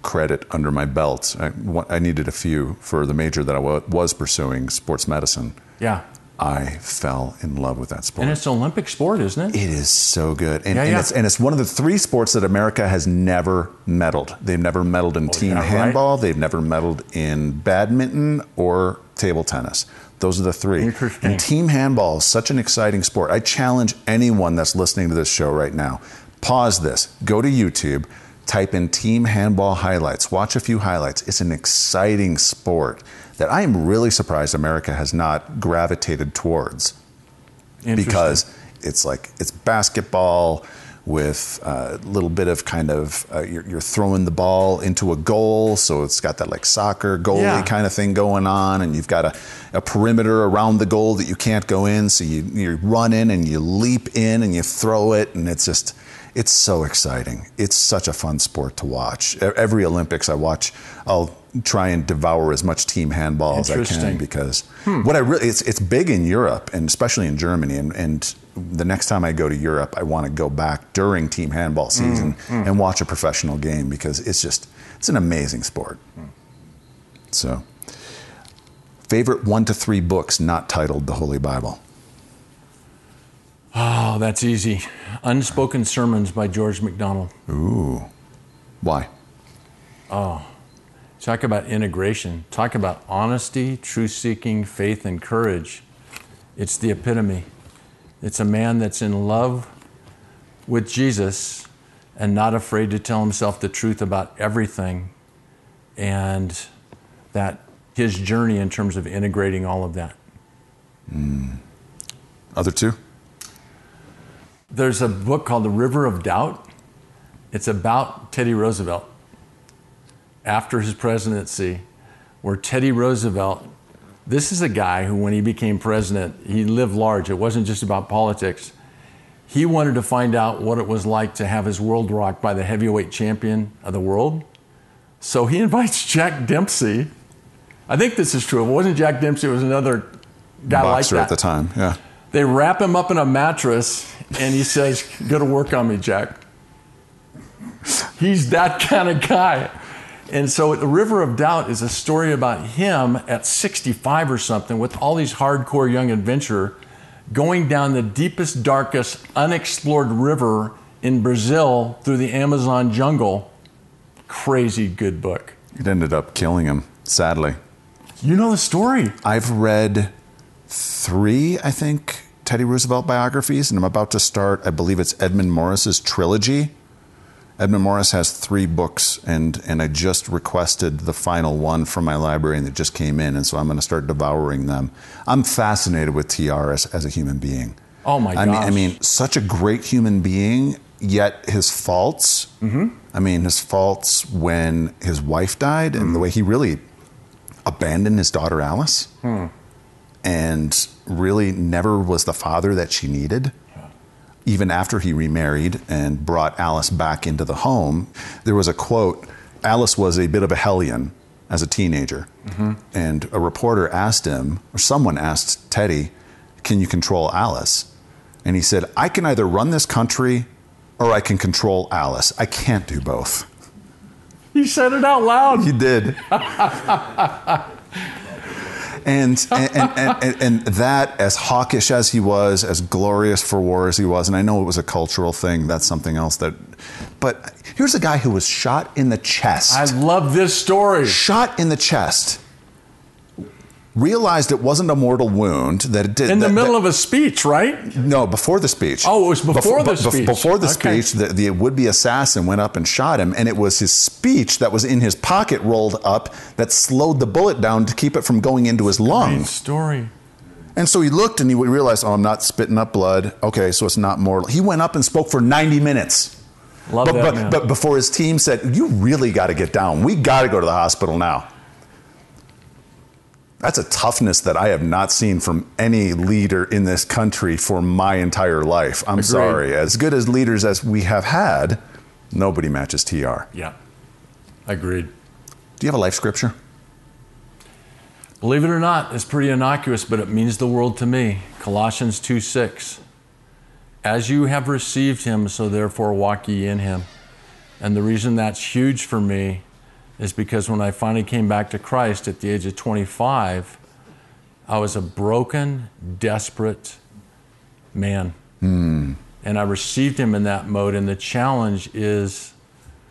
credit under my belt. I, I needed a few for the major that I was pursuing, sports medicine. yeah. I fell in love with that sport. And it's an Olympic sport, isn't it? It is so good. And, Yeah, and yeah. it's, and it's one of the three sports that America has never medaled. They've never medaled in oh, team yeah, right? handball, they've never medaled in badminton or table tennis. Those are the three. Interesting. And team handball is such an exciting sport. I challenge anyone that's listening to this show right now pause this, go to YouTube, type in team handball highlights, watch a few highlights. It's an exciting sport that I am really surprised America has not gravitated towards because it's like it's basketball with a little bit of kind of uh, you're, you're throwing the ball into a goal so it's got that like soccer goalie Yeah. kind of thing going on and you've got a, a perimeter around the goal that you can't go in so you, you run in and you leap in and you throw it and it's just it's so exciting. It's such a fun sport to watch. Every olympics i watch i'll try and devour as much team handball as i can because what I really it's it's big in Europe and especially in Germany and and the next time I go to Europe I want to go back during team handball mm, season mm. and watch a professional game because it's just it's an amazing sport. Mm. So favorite 1 to 3 books not titled the Holy Bible. Oh, that's easy. Unspoken Sermons by George MacDonald. Ooh. Why? Oh, talk about integration. Talk about honesty, truth seeking, faith, and courage. It's the epitome. It's a man that's in love with Jesus and not afraid to tell himself the truth about everything. And that his journey in terms of integrating all of that. Hmm. Other two? There's a book called The River of Doubt. It's about Teddy Roosevelt after his presidency, where Teddy Roosevelt, this is a guy who, when he became president, he lived large. It wasn't just about politics. He wanted to find out what it was like to have his world rocked by the heavyweight champion of the world. So he invites Jack Dempsey. I think this is true. If it wasn't Jack Dempsey, it was another guy like Boxer that. at the time. Yeah. They wrap him up in a mattress and he says, Go to work on me, Jack. He's that kind of guy. And so The River of Doubt is a story about him at 65 or something with all these hardcore young adventurer going down the deepest, darkest, unexplored river in Brazil through the Amazon jungle. Crazy good book. It ended up killing him, sadly. You know the story. I've read three, I think, Teddy Roosevelt biographies, and I'm about to start, I believe it's Edmund Morris's trilogy. Edmund Morris has three books, and, and I just requested the final one from my library, and it just came in, and so I'm going to start devouring them. I'm fascinated with TR as, as a human being. Oh my I mean, I mean, such a great human being, yet his faults. Mm-hmm. I mean, his faults when his wife died, and the way he really abandoned his daughter Alice, and really never was the father that she needed. Even after he remarried and brought Alice back into the home, there was a quote Alice was a bit of a hellion as a teenager. Mm-hmm. And a reporter asked him, or someone asked Teddy, Can you control Alice? And he said, I can either run this country or I can control Alice. I can't do both. He said it out loud. He did. and, and, and, and, and that, as hawkish as he was, as glorious for war as he was, and I know it was a cultural thing, that's something else that. But here's a guy who was shot in the chest. I love this story. shot in the chest. Realized it wasn't a mortal wound, that it did. In the that- middle that- of a speech, right? no, before the speech. Oh, it was before the bef- speech. Before the Okay. speech, the, the would-be assassin went up and shot him, and it was his speech that was in his pocket rolled up that slowed the bullet down to keep it from going into his Great story. And so he looked and he realized, oh, I'm not spitting up blood. Okay, so it's not mortal. He went up and spoke for 90 minutes. Love But, that but, but before his team said, you really got to get down. We got to go to the hospital now. That's a toughness that I have not seen from any leader in this country for my entire life. I'm Agreed. sorry. As good as leaders as we have had, nobody matches TR. Yeah. Agreed. Do you have a life scripture? Believe it or not, it's pretty innocuous, but it means the world to me. Colossians 2 6. As you have received him, so therefore walk ye in him. And the reason that's huge for me is because when I finally came back to Christ at the age of 25, I was a broken, desperate man. Hmm. And I received him in that mode. And the challenge is,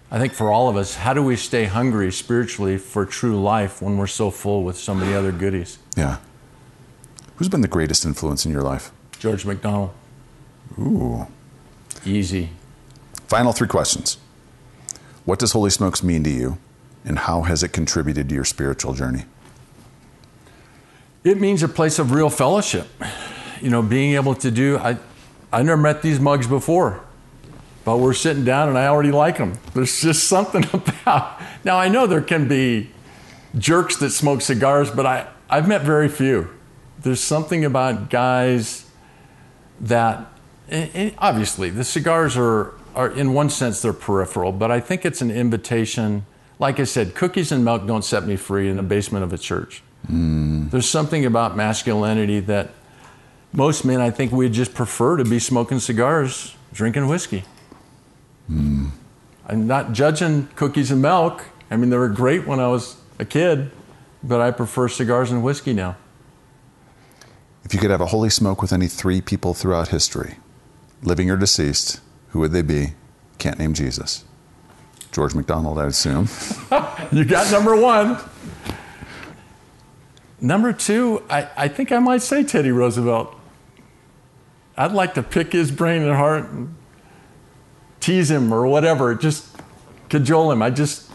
I think for all of us, how do we stay hungry spiritually for true life when we're so full with so many other goodies? Yeah. Who's been the greatest influence in your life? George MacDonald. Ooh. Easy. Final three questions. What does Holy Smokes mean to you, and how has it contributed to your spiritual journey? It means a place of real fellowship. You know, being able to do, I, I never met these mugs before, but we're sitting down and I already like them. There's just something about, now I know there can be jerks that smoke cigars, but I, I've met very few. There's something about guys that, obviously, the cigars are, are, in one sense, they're peripheral, but I think it's an invitation. Like I said, cookies and milk don't set me free in the basement of a church. There's something about masculinity that most men, I think, would just prefer to be smoking cigars, drinking whiskey. I'm not judging cookies and milk. I mean, they were great when I was a kid, but I prefer cigars and whiskey now. If you could have a holy smoke with any three people throughout history, living or deceased, who would they be? Can't name Jesus. George MacDonald, I assume. You got number one. Number two, I, I think I might say Teddy Roosevelt. I'd like to pick his brain and heart and tease him or whatever, just cajole him. I just,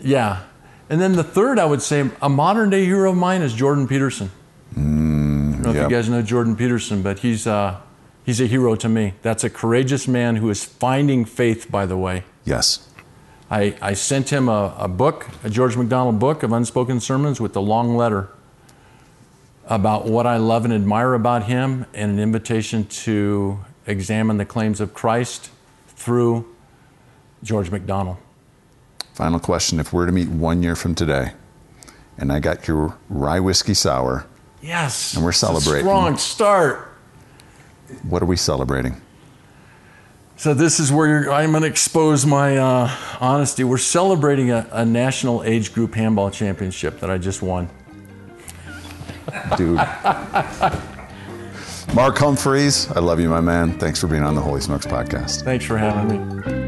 yeah. And then the third, I would say, a modern day hero of mine is Jordan Peterson. I don't know yep. if you guys know Jordan Peterson, but he's, uh, he's a hero to me. That's a courageous man who is finding faith, by the way. Yes. I, I sent him a, a book, a George MacDonald book of unspoken sermons with a long letter about what I love and admire about him and an invitation to examine the claims of Christ through George MacDonald. Final question. If we're to meet one year from today, and I got your rye whiskey sour, Yes. And we're celebrating. strong start. what are we celebrating? So this is where you're, I'm going to expose my uh, honesty. We're celebrating a, a national age group handball championship that I just won. Dude. Mark Humphries, I love you, my man. Thanks for being on the Holy Smokes podcast. Thanks for having me.